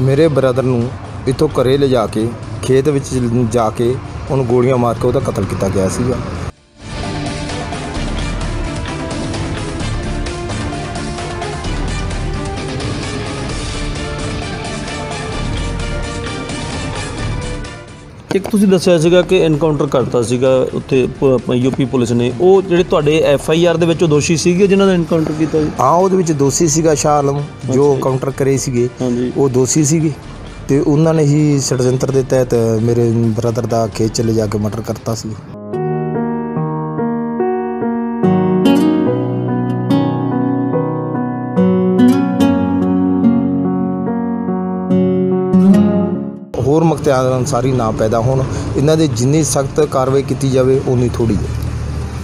ਮੇਰੇ ਬ੍ਰਦਰ ਨੂੰ ਇੱਥੋਂ ਘਰੇ ਲਿਜਾ ਕੇ, ਖੇਤ ਵਿੱਚ ਜਾ ਕੇ ਉਹਨੂੰ ਗੋਲੀਆਂ ਮਾਰ ਕੇ ਉਹਦਾ ਕਤਲ ਕੀਤਾ ਗਿਆ ਸੀਗਾ। ਇੱਕ ਤੁਸੀਂ ਦੱਸਿਆ ਸੀਗਾ ਕਿ ਐਨਕਾਊਂਟਰ ਕਰਤਾ ਸੀਗਾ ਉੱਥੇ ਯੂਪੀ ਪੁਲਿਸ ਨੇ। ਉਹ ਜਿਹੜੇ ਤੁਹਾਡੇ ਐਫ ਆਈ ਆਰ ਦੇ ਵਿੱਚ ਉਹ ਦੋਸ਼ੀ ਸੀਗੇ ਜਿਨ੍ਹਾਂ ਦਾ ਐਨਕਾਊਂਟਰ ਕੀਤਾ ਜੀ ਹਾਂ ਉਹਦੇ ਵਿੱਚ ਦੋਸ਼ੀ ਸੀਗਾ ਸ਼ਾਹ ਆਲਮ ਜੋ ਕਾਊਂਟਰ ਕਰੇ ਸੀਗੇ। ਹਾਂਜੀ। ਉਹ ਦੋਸ਼ੀ ਸੀਗੇ ਤੇ ਉਹਨਾਂ ਨੇ ਹੀ ષਡਯੰਤਰ ਦੇ ਤਹਿਤ ਮੇਰੇ ਬ੍ਰਦਰ ਦਾ ਖੇਤ ਚ ਲਿਜਾ ਕੇ ਮਰਡਰ ਕਰਤਾ ਸੀ। ਹੋਰ ਮੁਖਤਿਆਰ ਅਨਸਾਰੀ ਨਾ ਪੈਦਾ ਹੋਣ ਇਹਨਾਂ ਦੇ ਜਿੰਨੀ ਸਖਤ ਕਾਰਵਾਈ ਕੀਤੀ ਜਾਵੇ ਉਨੀ ਥੋੜੀ ਹੈ।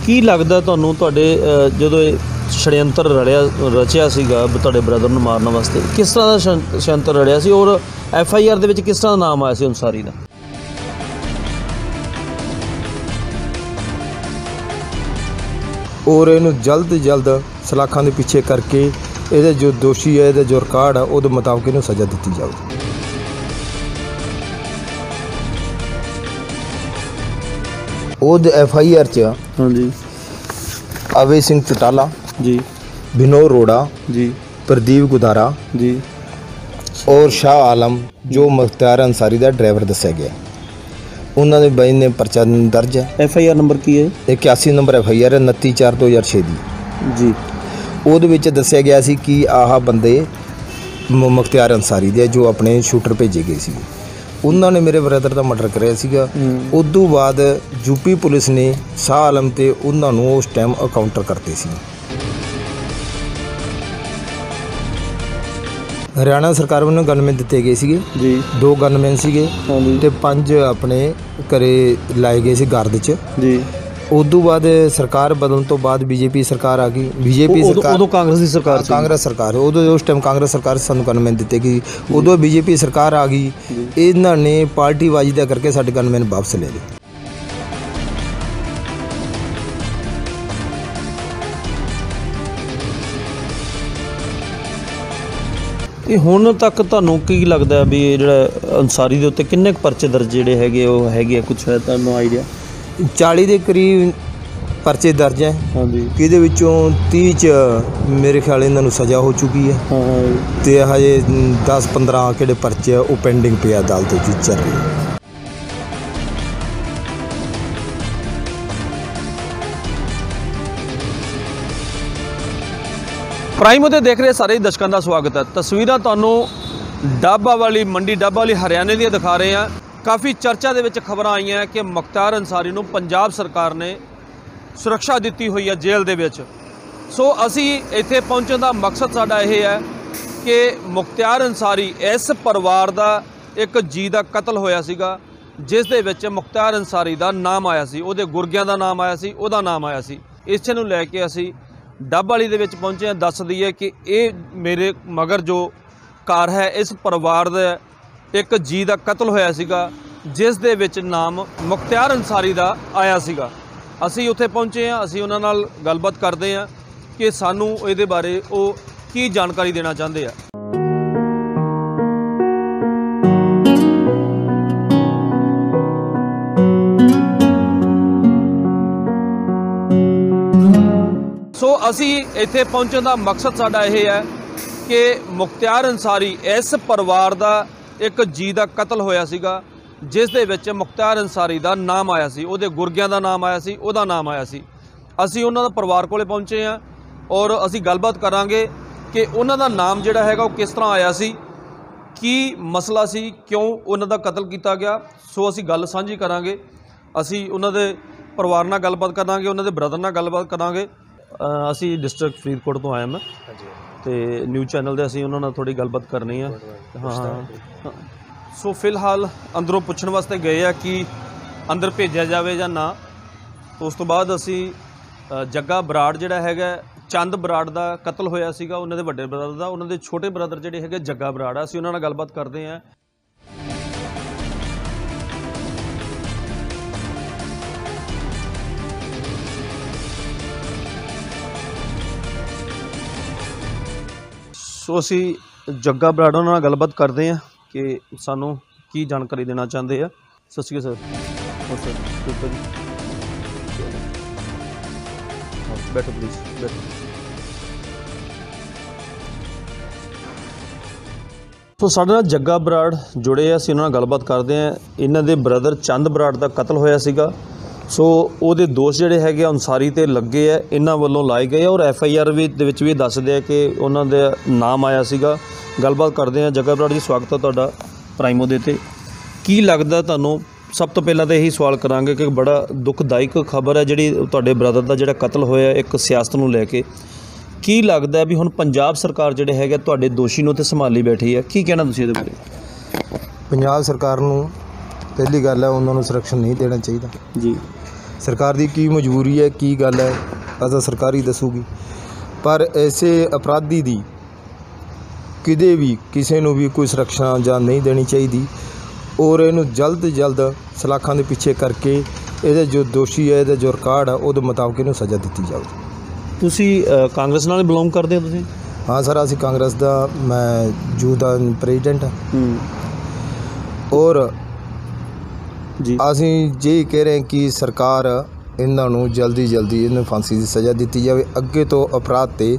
ਕੀ ਲੱਗਦਾ ਤੁਹਾਨੂੰ ਤੁਹਾਡੇ ਅ, ਜਦੋਂ ਇਹ ਛੜਯੰਤਰ ਰੜਿਆ ਰਚਿਆ ਸੀਗਾ ਬ- ਤੁਹਾਡੇ ਬ੍ਰਦਰ ਨੂੰ ਮਾਰਨ ਵਾਸਤੇ ਕਿਸ ਤਰ੍ਹਾਂ ਦਾ ਛਣ- ਛੜਯੰਤਰ ਰੜਿਆ ਸੀ ਔਰ ਐਫ ਆਈ ਆਰ ਦੇ ਵਿੱਚ ਕਿਸ ਤਰ੍ਹਾਂ ਦਾ ਨਾਮ ਆਇਆ ਸੀ ਅਨਸਾਰੀ ਦਾ? ਔਰ ਇਹਨੂੰ ਜਲਦ ਤੋਂ ਜਲਦ ਸਲਾਖਾਂ ਦੇ ਪਿੱਛੇ ਕਰਕੇ ਇਹਦੇ ਜੋ ਦੋਸ਼ੀ ਹੈ ਇਹਦਾ ਜੋ ਰਿਕਾਰਡ ਹੈ ਉਹਦੇ ਮੁਤਾਬਕ ਇਹਨੂੰ ਸਜ਼ਾ ਦਿੱਤੀ ਜਾਵੇ। ਉਹਦੇ ਐਫ ਆਈ ਆਰ ਚ ਹਾਂਜੀ। ਅਵੇ ਸਿੰਘ ਚਟਾਲਾ ਜੀ। ਬਿਨੋ ਰੋੜਾ ਜੀ। ਪ੍ਰਦੀਪ ਗੁਦਾਰਾ ਜੀ। ਔਰ ਸ਼ਾਹ ਆਲਮ ਜੋ ਮੁਖਤਿਆਰ ਅੰਸਾਰੀ ਦਾ ਡਰਾਈਵਰ ਦੱਸਿਆ ਗਿਆ। ਉਹਨਾਂ ਦੇ ਬਾਈ ਨੇ ਪਰਚਾ ਦਰਜ ਹੈ। ਐਫ ਆਈ ਆਰ ਨੰਬਰ ਕੀ ਹੈ? 81 ਨੰਬਰ ਐਫ ਆਈ ਆਰ 29/4/2006 ਦੀ ਜੀ। ਉਹਦੇ ਵਿੱਚ ਦੱਸਿਆ ਗਿਆ ਸੀ ਕਿ ਆਹ ਬੰਦੇ ਮੁਖਤਿਆਰ ਅੰਸਾਰੀ ਦੇ ਆ ਜੋ ਆਪਣੇ ਸ਼ੂਟਰ ਭੇਜੇ ਗਏ ਸੀ। ਉਹਨਾਂ ਨੇ ਮੇਰੇ ਬ੍ਰਦਰ ਦਾ ਮਰਡਰ ਕਰਿਆ ਸੀਗਾ। ਉਸ ਤੋਂ ਬਾਅਦ ਯੂਪੀ ਪੁਲਿਸ ਨੇ ਸ਼ਾਹ ਆਲਮ ਤੇ ਉਹਨਾਂ ਨੂੰ ਉਸ ਟਾਈਮ ਅਕਾਊਂਟਰ ਕਰਤੇ ਸੀ। ਹਰਿਆਣਾ ਸਰਕਾਰ ਵੱਲੋਂ ਗਨਮੈਨ ਦਿੱਤੇ ਗਏ ਸੀਗੇ। ਜੀ। ਦੋ ਗਨਮੈਨ ਸੀਗੇ ਤੇ ਪੰਜ ਆਪਣੇ ਘਰੇ ਲਾਏ ਗਏ ਸੀ ਗਰਦ 'ਚ। ਜੀ। ਤੋਂ ਬਾਅਦ ਸਰਕਾਰ ਬਦਲਣ ਤੋਂ ਬਾਅਦ ਬੀਜੇਪੀ ਸਰਕਾਰ ਆ ਗਈ। ਬੀਜੇਪੀ ਉਦੋਂ ਸਰਕਾਰ ਉਦੋਂ ਕਾਂਗਰਸ ਦੀ ਸਰਕਾਰ ਸੀ। ਕਾਂਗਰਸ ਸਰਕਾਰ। ਉਦੋਂ ਉਸ ਟਾਈਮ ਕਾਂਗਰਸ ਸਰਕਾਰ ਸਾਨੂੰ ਗਨਮੈਨ ਦਿੱਤੇ ਗਈ ਉਦੋਂ ਬੀਜੇਪੀ ਸਰਕਾਰ ਆ ਗਈ। ਇਹਨਾਂ ਨੇ ਪਾਰਟੀ ਵਾਜੀ ਦਾ ਕਰਕੇ ਸਾਡੇ ਗਨਮੈਨ ਵਾਪਸ ਲੈ ਲਏ। ਇਹ ਹੁਣ ਤੱਕ ਤੁਹਾਨੂੰ ਕੀ ਲੱਗਦਾ ਵੀ ਇਹ ਜਿਹੜਾ ਅਨਸਾਰੀ ਦੇ ਉੱਤੇ ਕਿੰਨੇ ਕੁ ਪਰਚੇ ਦਰਜ ਜਿਹੜੇ ਹੈਗੇ ਉਹ ਹੈਗੇ ਕੁਝ ਹੈ ਤੁਹਾਨੂੰ ਆਈਡੀਆ? 40 ਦੇ ਕਰੀਬ ਪਰਚੇ ਦਰਜ ਹੈ। ਹਾਂਜੀ। ਜਿਹਦੇ ਵਿੱਚੋਂ 30 ਚ ਮੇਰੇ ਖਿਆਲ ਇਹਨਾਂ ਨੂੰ ਸਜ਼ਾ ਹੋ ਚੁੱਕੀ ਹੈ। ਹਾਂ ਤੇ ਹਜੇ 10 15 ਕਿਹੜੇ ਪਰਚੇ ਆ ਉਹ ਪੈਂਡਿੰਗ ਪਿਆ ਅਦਾਲਤ ਵਿੱਚ ਚੱਲ ਰਹੀ ਹੈ ਪ੍ਰਾਈਮ ਉਤੇ ਦੇਖ ਰਹੇ ਸਾਰੇ ਦਰਸ਼ਕਾਂ ਦਾ ਸਵਾਗਤ ਹੈ। ਤਸਵੀਰਾਂ ਤੁਹਾਨੂੰ ਡਾਬਾ ਵਾਲੀ ਮੰਡੀ ਡਾਬਾ ਵਾਲੀ ਹਰਿਆਣੇ ਦੀਆਂ ਦਿਖਾ ਰਹੇ ਹਾਂ। ਕਾਫੀ ਚਰਚਾ ਦੇ ਵਿੱਚ ਖਬਰਾਂ ਆਈਆਂ ਕਿ ਮੁਖਤਾਰ ਅਨਸਾਰੀ ਨੂੰ ਪੰਜਾਬ ਸਰਕਾਰ ਨੇ ਸੁਰੱਖਿਆ ਦਿੱਤੀ ਹੋਈ ਹੈ ਜੇਲ੍ਹ ਦੇ ਵਿੱਚ। ਸੋ ਅਸੀਂ ਇੱਥੇ ਪਹੁੰਚਣ ਦਾ ਮਕਸਦ ਸਾਡਾ ਇਹ ਹੈ ਕਿ ਮੁਖਤਿਆਰ ਅਨਸਾਰੀ ਇਸ ਪਰਿਵਾਰ ਦਾ ਇੱਕ ਜੀ ਦਾ ਕਤਲ ਹੋਇਆ ਸੀਗਾ, ਜਿਸ ਦੇ ਵਿੱਚ ਮੁਖਤਿਆਰ ਅਨਸਾਰੀ ਦਾ ਨਾਮ ਆਇਆ ਸੀ। ਉਹਦੇ ਗੁਰਗਿਆਂ ਦਾ ਨਾਮ ਆਇਆ ਸੀ, ਉਹਦਾ ਨਾਮ ਆਇਆ ਸੀ। ਇਸ ਨੂੰ ਲੈ ਕੇ ਅਸੀਂ ਡੱਬ ਵਾਲੀ ਦੇ ਵਿੱਚ ਪਹੁੰਚੇ ਹਾਂ। ਦੱਸ ਦਈਏ ਕਿ ਇਹ ਮੇਰੇ ਮਗਰ ਜੋ ਘਰ ਹੈ, ਇਸ ਪਰਿਵਾਰ ਦਾ ਇੱਕ ਜੀ ਦਾ ਕਤਲ ਹੋਇਆ ਸੀਗਾ, ਜਿਸ ਦੇ ਵਿੱਚ ਨਾਮ ਮੁਖਤਿਆਰ ਅਨਸਾਰੀ ਦਾ ਆਇਆ ਸੀਗਾ। ਅਸੀਂ ਉੱਥੇ ਪਹੁੰਚੇ ਹਾਂ, ਅਸੀਂ ਉਹਨਾਂ ਨਾਲ ਗੱਲਬਾਤ ਕਰਦੇ ਹਾਂ ਕਿ ਸਾਨੂੰ ਇਹਦੇ ਬਾਰੇ ਉਹ ਕੀ ਜਾਣਕਾਰੀ ਦੇਣਾ ਚਾਹੁੰਦੇ ਆ। ਸੋ ਅਸੀਂ ਇੱਥੇ ਪਹੁੰਚਣ ਦਾ ਮਕਸਦ ਸਾਡਾ ਇਹ ਹੈ ਕਿ ਮੁਖਤਿਆਰ ਅਨਸਾਰੀ ਇਸ ਪਰਿਵਾਰ ਦਾ ਇੱਕ ਜੀ ਦਾ ਕਤਲ ਹੋਇਆ ਸੀਗਾ, ਜਿਸ ਦੇ ਵਿੱਚ ਮੁਖਤਿਆਰ ਅੰਸਾਰੀ ਦਾ ਨਾਮ ਆਇਆ ਸੀ, ਉਹਦੇ ਗੁਰਗਿਆਂ ਦਾ ਨਾਮ ਆਇਆ ਸੀ, ਉਹਦਾ ਨਾਮ ਆਇਆ ਸੀ। ਅਸੀਂ ਉਹਨਾਂ ਦਾ ਪਰਿਵਾਰ ਕੋਲੇ ਪਹੁੰਚੇ ਹਾਂ ਔਰ ਅਸੀਂ ਗੱਲਬਾਤ ਕਰਾਂਗੇ ਕਿ ਉਹਨਾਂ ਦਾ ਨਾਮ ਜਿਹੜਾ ਹੈਗਾ ਉਹ ਕਿਸ ਤਰ੍ਹਾਂ ਆਇਆ ਸੀ, ਕੀ ਮਸਲਾ ਸੀ, ਕਿਉਂ ਉਹਨਾਂ ਦਾ ਕਤਲ ਕੀਤਾ ਗਿਆ। ਸੋ ਅਸੀਂ ਗੱਲ ਸਾਂਝੀ ਕਰਾਂਗੇ। ਅਸੀਂ ਉਹਨਾਂ ਦੇ ਪਰਿਵਾਰ ਨਾਲ ਗੱਲਬਾਤ ਕਰਾਂਗੇ, ਉਹਨਾਂ ਦੇ ਬ੍ਰਦਰ ਨਾਲ ਗੱਲਬਾਤ ਕਰਾਂਗੇ। ਅਸੀਂ ਡਿਸਟ੍ਰਿਕਟ ਫਰੀਦਕੋਟ ਤੋਂ ਆਏ ਮੈਂ। ਤੇ ਨਿਊਜ਼ ਚੈਨਲ ਦੇ ਅਸੀਂ ਉਹਨਾਂ ਨਾਲ ਥੋੜੀ ਗੱਲਬਾਤ ਕਰਨੀ ਆ। ਹਾਂ। ਸੋ ਫਿਲਹਾਲ ਅੰਦਰੋਂ ਪੁੱਛਣ ਵਾਸਤੇ ਗਏ ਆ ਕਿ ਅੰਦਰ ਭੇਜਿਆ ਜਾਵੇ ਜਾਂ ਨਾ। ਉਸ ਤੋਂ ਬਾਅਦ ਅਸੀਂ ਜੱਗਾ ਬਰਾੜ ਜਿਹੜਾ ਹੈਗਾ ਚੰਦ ਬਰਾੜ ਦਾ ਕਤਲ ਹੋਇਆ ਸੀਗਾ। ਉਹਨਾਂ ਦੇ ਵੱਡੇ ਬ੍ਰਦਰ ਦਾ ਉਹਨਾਂ ਦੇ ਛੋਟੇ ਬ੍ਰਦਰ ਜਿਹੜੇ ਹੈਗੇ ਜੱਗਾ ਬਰਾੜ ਆ। ਅਸੀਂ ਉਹਨਾਂ ਨਾਲ ਗੱਲਬਾਤ ਕਰਦੇ ਹਾਂ ਸੋ ਅਸੀਂ ਜੱਗਾ ਬਰਾੜ ਉਹਨਾਂ ਨਾਲ ਗੱਲਬਾਤ ਕਰਦੇ ਹਾਂ ਕਿ ਸਾਨੂੰ ਕੀ ਜਾਣਕਾਰੀ ਦੇਣਾ ਚਾਹੁੰਦੇ ਆ। ਸਤਿ ਸ਼੍ਰੀ ਅਕਾਲ ਸਰ। ਹੋਰ ਸਰ ਬੈਠੋ ਪਲੀਜ਼ ਬੈਠੋ। ਸੋ ਸਾਡੇ ਨਾਲ ਜੱਗਾ ਬਰਾੜ ਜੁੜੇ ਆ, ਅਸੀਂ ਉਹਨਾਂ ਨਾਲ ਗੱਲਬਾਤ ਕਰਦੇ ਆ ਇਹਨਾਂ ਦੇ ਬ੍ਰਦਰ ਚੰਦ ਬਰਾੜ ਦਾ ਕਤਲ ਹੋਇਆ ਸੀਗਾ। ਸੋ ਉਹਦੇ ਦੋਸ਼ ਜਿਹੜੇ ਹੈਗੇ ਆ ਅਨਸਾਰੀ ਤੇ ਲੱਗੇ ਆ ਇਹਨਾਂ ਵੱਲੋਂ ਲਾਏ ਗਏ ਆ ਔਰ ਐਫ ਆਈ ਆਰ ਵੀ ਦੇ ਵਿੱਚ ਵੀ ਦੱਸਦੇ ਆ ਕਿ ਉਹਨਾਂ ਦਾ ਨਾਮ ਆਇਆ ਸੀਗਾ। ਗੱਲਬਾਤ ਕਰਦੇ ਆ ਜੱਗਾ ਬਰਾੜ ਜੀ ਸਵਾਗਤ ਹੈ ਤੁਹਾਡਾ ਪ੍ਰਾਈਮੋ ਦੇ ਤੇ। ਕੀ ਲੱਗਦਾ ਤੁਹਾਨੂੰ ਸਭ ਤੋਂ ਪਹਿਲਾਂ ਤਾਂ ਇਹੀ ਸਵਾਲ ਕਰਾਂਗੇ ਕਿ ਬੜਾ ਦੁਖਦਾਇਕ ਖਬਰ ਹੈ ਜਿਹੜੀ ਤੁਹਾਡੇ ਬ੍ਰਦਰ ਦਾ ਜਿਹੜਾ ਕਤਲ ਹੋਇਆ ਇੱਕ ਸਿਆਸਤ ਨੂੰ ਲੈ ਕੇ। ਕੀ ਲੱਗਦਾ ਵੀ ਹੁਣ ਪੰਜਾਬ ਸਰਕਾਰ ਜਿਹੜੇ ਹੈਗੇ ਤੁਹਾਡੇ ਦੋਸ਼ੀ ਨੂੰ ਤੇ ਸੰਭਾਲੀ ਬੈਠੀ ਹੈ ਕੀ ਕਹਿਣਾ ਤੁਸੀਂ ਇਹਦੇ ਬਾਰੇ? ਪੰਜਾਬ ਸਰਕਾਰ ਨੂੰ ਪਹਿਲੀ ਗੱਲ ਹੈ ਉਹਨਾਂ ਨੂੰ ਸੁਰੱਖਿਆ ਨਹੀਂ ਦੇਣਾ ਚਾਹੀਦਾ। ਜੀ। ਸਰਕਾਰ ਦੀ ਕੀ ਮਜਬੂਰੀ ਹੈ ਕੀ ਗੱਲ ਹੈ ਅਸਾ ਸਰਕਾਰ ਦੱਸੂਗੀ। ਪਰ ਐਸੇ ਅਪਰਾਧੀ ਦੀ ਕਿਤੇ ਵੀ ਕਿਸੇ ਨੂੰ ਵੀ ਕੋਈ ਸੁਰੱਖਿਆ ਜਾਂ ਨਹੀਂ ਦੇਣੀ ਚਾਹੀਦੀ ਔਰ ਇਹਨੂੰ ਜਲਦ ਜਲਦ ਸਲਾਖਾਂ ਦੇ ਪਿੱਛੇ ਕਰਕੇ ਇਹਦੇ ਜੋ ਦੋਸ਼ੀ ਹੈ ਇਹਦਾ ਜੋ ਰਿਕਾਰਡ ਹੈ ਉਹਦੇ ਮੁਤਾਬਕ ਇਹਨੂੰ ਸਜ਼ਾ ਦਿੱਤੀ ਜਾਵੇ ਤੁਸੀਂ ਅ, ਕਾਂਗਰਸ ਨਾਲ ਬਿਲੋਂਗ ਕਰਦੇ ਹੋ ਤੁਸੀਂ? ਹਾਂ ਸਰ ਅਸੀਂ ਕਾਂਗਰਸ ਦਾ ਮੈਂ ਜੂ ਦਾ ਪ੍ਰੈਜ਼ੀਡੈਂਟ ਹਾਂ। ਹੂੰ। ਔਰ ਜੀ। ਅਸੀਂ ਜੇ ਕਹਿ ਰਹੇ ਕਿ ਸਰਕਾਰ ਇਹਨਾਂ ਨੂੰ ਜਲਦੀ ਜਲਦੀ ਇਹਨੂੰ ਫਾਂਸੀ ਦੀ ਸਜ਼ਾ ਦਿੱਤੀ ਜਾਵੇ ਅੱਗੇ ਤੋਂ ਅਪਰਾਧ ਤੇ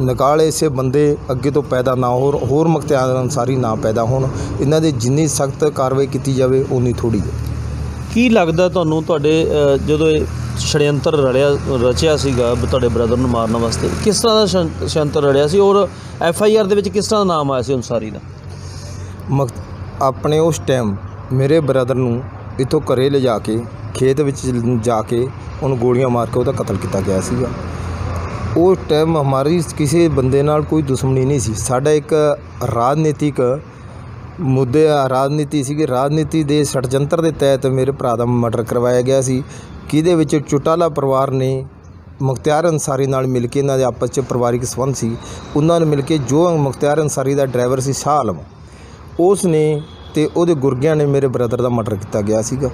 ਨਿਕਾਲੇ ਇਸੇ ਬੰਦੇ ਅੱਗੇ ਤੋਂ ਪੈਦਾ ਨਾ ਹੋਰ ਹੋਰ ਮੁਖਤਿਆਰ ਅਨਸਾਰੀ ਨਾ ਪੈਦਾ ਹੋਣ ਇਹਨਾਂ ਦੇ ਜਿੰਨੀ ਸਖਤ ਕਾਰਵਾਈ ਕੀਤੀ ਜਾਵੇ ਉਨੀ ਥੋੜੀ ਹੈ। ਕੀ ਲੱਗਦਾ ਤੁਹਾਨੂੰ ਤੁਹਾਡੇ ਜਦੋਂ ਇਹ ਛੜਯੰਤਰ ਰੜਿਆ ਰਚਿਆ ਸੀਗਾ ਤੁਹਾਡੇ ਬ੍ਰਦਰ ਨੂੰ ਮਾਰਨ ਵਾਸਤੇ ਕਿਸ ਤਰ੍ਹਾਂ ਦਾ ਛਣ- ਛੜਯੰਤਰ ਰੜਿਆ ਸੀ ਔਰ ਐਫ ਆਈ ਆਰ ਦੇ ਵਿੱਚ ਕਿਸ ਤਰ੍ਹਾਂ ਦਾ ਨਾਮ ਆਇਆ ਸੀ ਅਨਸਾਰੀ ਦਾ? ਮਕ- ਆਪਣੇ ਉਸ ਟਾਈਮ ਮੇਰੇ ਬ੍ਰਦਰ ਨੂੰ ਇੱਥੋਂ ਘਰੇ ਲਿਜਾ ਕੇ, ਖੇਤ ਵਿੱਚ ਜਾ ਕੇ ਉਹਨੂੰ ਗੋਲੀਆਂ ਮਾਰ ਕੇ ਉਹਦਾ ਕਤਲ ਕੀਤਾ ਗਿਆ ਸੀਗਾ। ਉਸ ਟਾਈਮ ਹਮਾਰੀ ਕਿਸੇ ਬੰਦੇ ਨਾਲ ਕੋਈ ਦੁਸ਼ਮਣੀ ਨਹੀਂ ਸੀ। ਸਾਡਾ ਇੱਕ ਰਾਜਨੀਤਿਕ ਮੁੱਦੇ, ਰਾਜਨੀਤੀ ਸੀਗੀ। ਰਾਜਨੀਤੀ ਦੇ ષਡਯੰਤਰ ਦੇ ਤਹਿਤ ਮੇਰੇ ਭਰਾ ਦਾ ਮਰਡਰ ਕਰਵਾਇਆ ਗਿਆ ਸੀ। ਕਿਹਦੇ ਵਿੱਚ ਚੁਟਾਲਾ ਪਰਿਵਾਰ ਨੇ ਮੁਖਤਿਆਰ ਅੰਸਾਰੀ ਨਾਲ ਮਿਲ ਕੇ ਇਹਨਾਂ ਦੇ ਆਪਸ 'ਚ ਪਰਿਵਾਰਿਕ ਸੰਬੰਧ ਸੀ। ਉਹਨਾਂ ਨੇ ਮਿਲ ਕੇ ਜੋ ਮੁਖਤਿਆਰ ਅੰਸਾਰੀ ਦਾ ਡਰਾਈਵਰ ਸੀ, ਸ਼ਾਹ ਆਲਮ ਉਸ ਨੇ ਤੇ ਉਹਦੇ ਗੁਰਗਿਆਂ ਨੇ ਮੇਰੇ ਬ੍ਰਦਰ ਦਾ ਮਰਡਰ ਕੀਤਾ ਗਿਆ ਸੀਗਾ।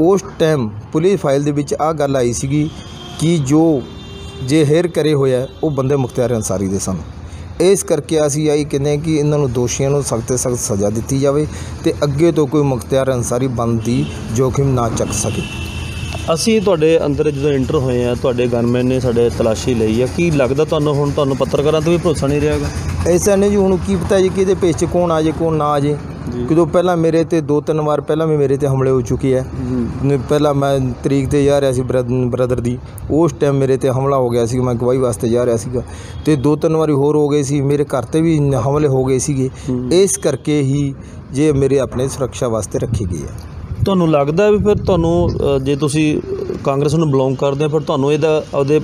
ਉਸ ਟਾਈਮ ਪੁਲਿਸ ਫਾਈਲ ਦੇ ਵਿੱਚ ਆ ਗੱਲ ਆਈ ਸੀਗੀ ਕਿ ਜੋ ਜੇ ਹੇਰ ਕਰੇ ਹੋਇਆ ਉਹ ਬੰਦੇ ਮੁਖਤਿਆਰ ਅਨਸਾਰੀ ਦੇ ਸਨ। ਇਸ ਕਰਕੇ ਅਸੀਂ ਆਈ ਕਹਿੰਦੇ ਕਿ ਇਹਨਾਂ ਨੂੰ ਦੋਸ਼ੀਆਂ ਨੂੰ ਸਖਤ ਸਖਤ ਸਜ਼ਾ ਦਿੱਤੀ ਜਾਵੇ ਤੇ ਅੱਗੇ ਤੋਂ ਕੋਈ ਮੁਖਤਿਆਰ ਅਨਸਾਰੀ ਬਣਨ ਦੀ ਜੋਖਿਮ ਨਾ ਚੱਕ ਸਕੇ। ਅਸੀਂ ਤੁਹਾਡੇ ਅੰਦਰ ਜਦੋਂ ਐਂਟਰ ਹੋਏ ਆ ਤੁਹਾਡੇ ਗਨਮੈਨ ਨੇ ਸਾਡੇ ਤਲਾਸ਼ੀ ਲਈ ਆ ਕੀ ਲੱਗਦਾ ਤੁਹਾਨੂੰ ਹੁਣ ਤੁਹਾਨੂੰ ਪੱਤਰਕਾਰਾਂ ਤੋਂ ਵੀ ਭਰੋਸਾ ਨਹੀਂ ਰਿਹਾਗਾ ਐਸਾ ਨਹੀਂ ਜੀ ਹੁਣ ਕੀ ਪਤਾ ਜੀ ਕਿ ਇਹਦੇ ਪੇਚ 'ਚ ਕੌਣ ਆ ਜੇ ਕੌਣ ਨਾ ਆ ਜੇ। ਜੀ। ਕਿਦੋਂ ਪਹਿਲਾਂ ਮੇਰੇ ਤੇ ਦੋ ਤਿੰਨ ਵਾਰ ਪਹਿਲਾਂ ਵੀ ਮੇਰੇ ਤੇ ਹਮਲੇ ਹੋ ਚੁੱਕੇ ਨੇ ਪਹਿਲਾਂ ਮੈਂ ਤਰੀਕ ਤੇ ਜਾ ਰਿਹਾ ਸੀ ਬ੍ਰਦਰ ਦੀ। ਉਸ ਟਾਈਮ ਮੇਰੇ ਤੇ ਹਮਲਾ ਹੋ ਗਿਆ ਸੀ ਮੈਂ ਗਵਾਹੀ ਵਾਸਤੇ ਜਾ ਰਿਹਾ ਸੀਗਾ। ਤੇ ਦੋ ਤਿੰਨ ਵਾਰੀ ਹੋਰ ਹੋ ਗਏ ਸੀ ਮੇਰੇ ਘਰ ਤੇ ਵੀ ਹਮਲੇ ਹੋ ਗਏ ਸੀਗੇ। ਇਸ ਕਰਕੇ ਹੀ ਜੇ ਮੇਰੇ ਆਪਣੇ ਸੁਰੱਖਿਆ ਵਾਸਤੇ ਰੱਖੇ ਗਏ ਆ ਤੁਹਾਨੂੰ ਲੱਗਦਾ ਵੀ ਫਿਰ ਤੁਹਾਨੂੰ ਜੇ ਤੁਸੀਂ ਕਾਂਗਰਸ ਨੂੰ ਬਿਲੋਂਗ ਕਰਦੇ ਹੋ ਫਿਰ ਤੁਹਾਨੂੰ ਇਹਦਾ ਉਹਦੇ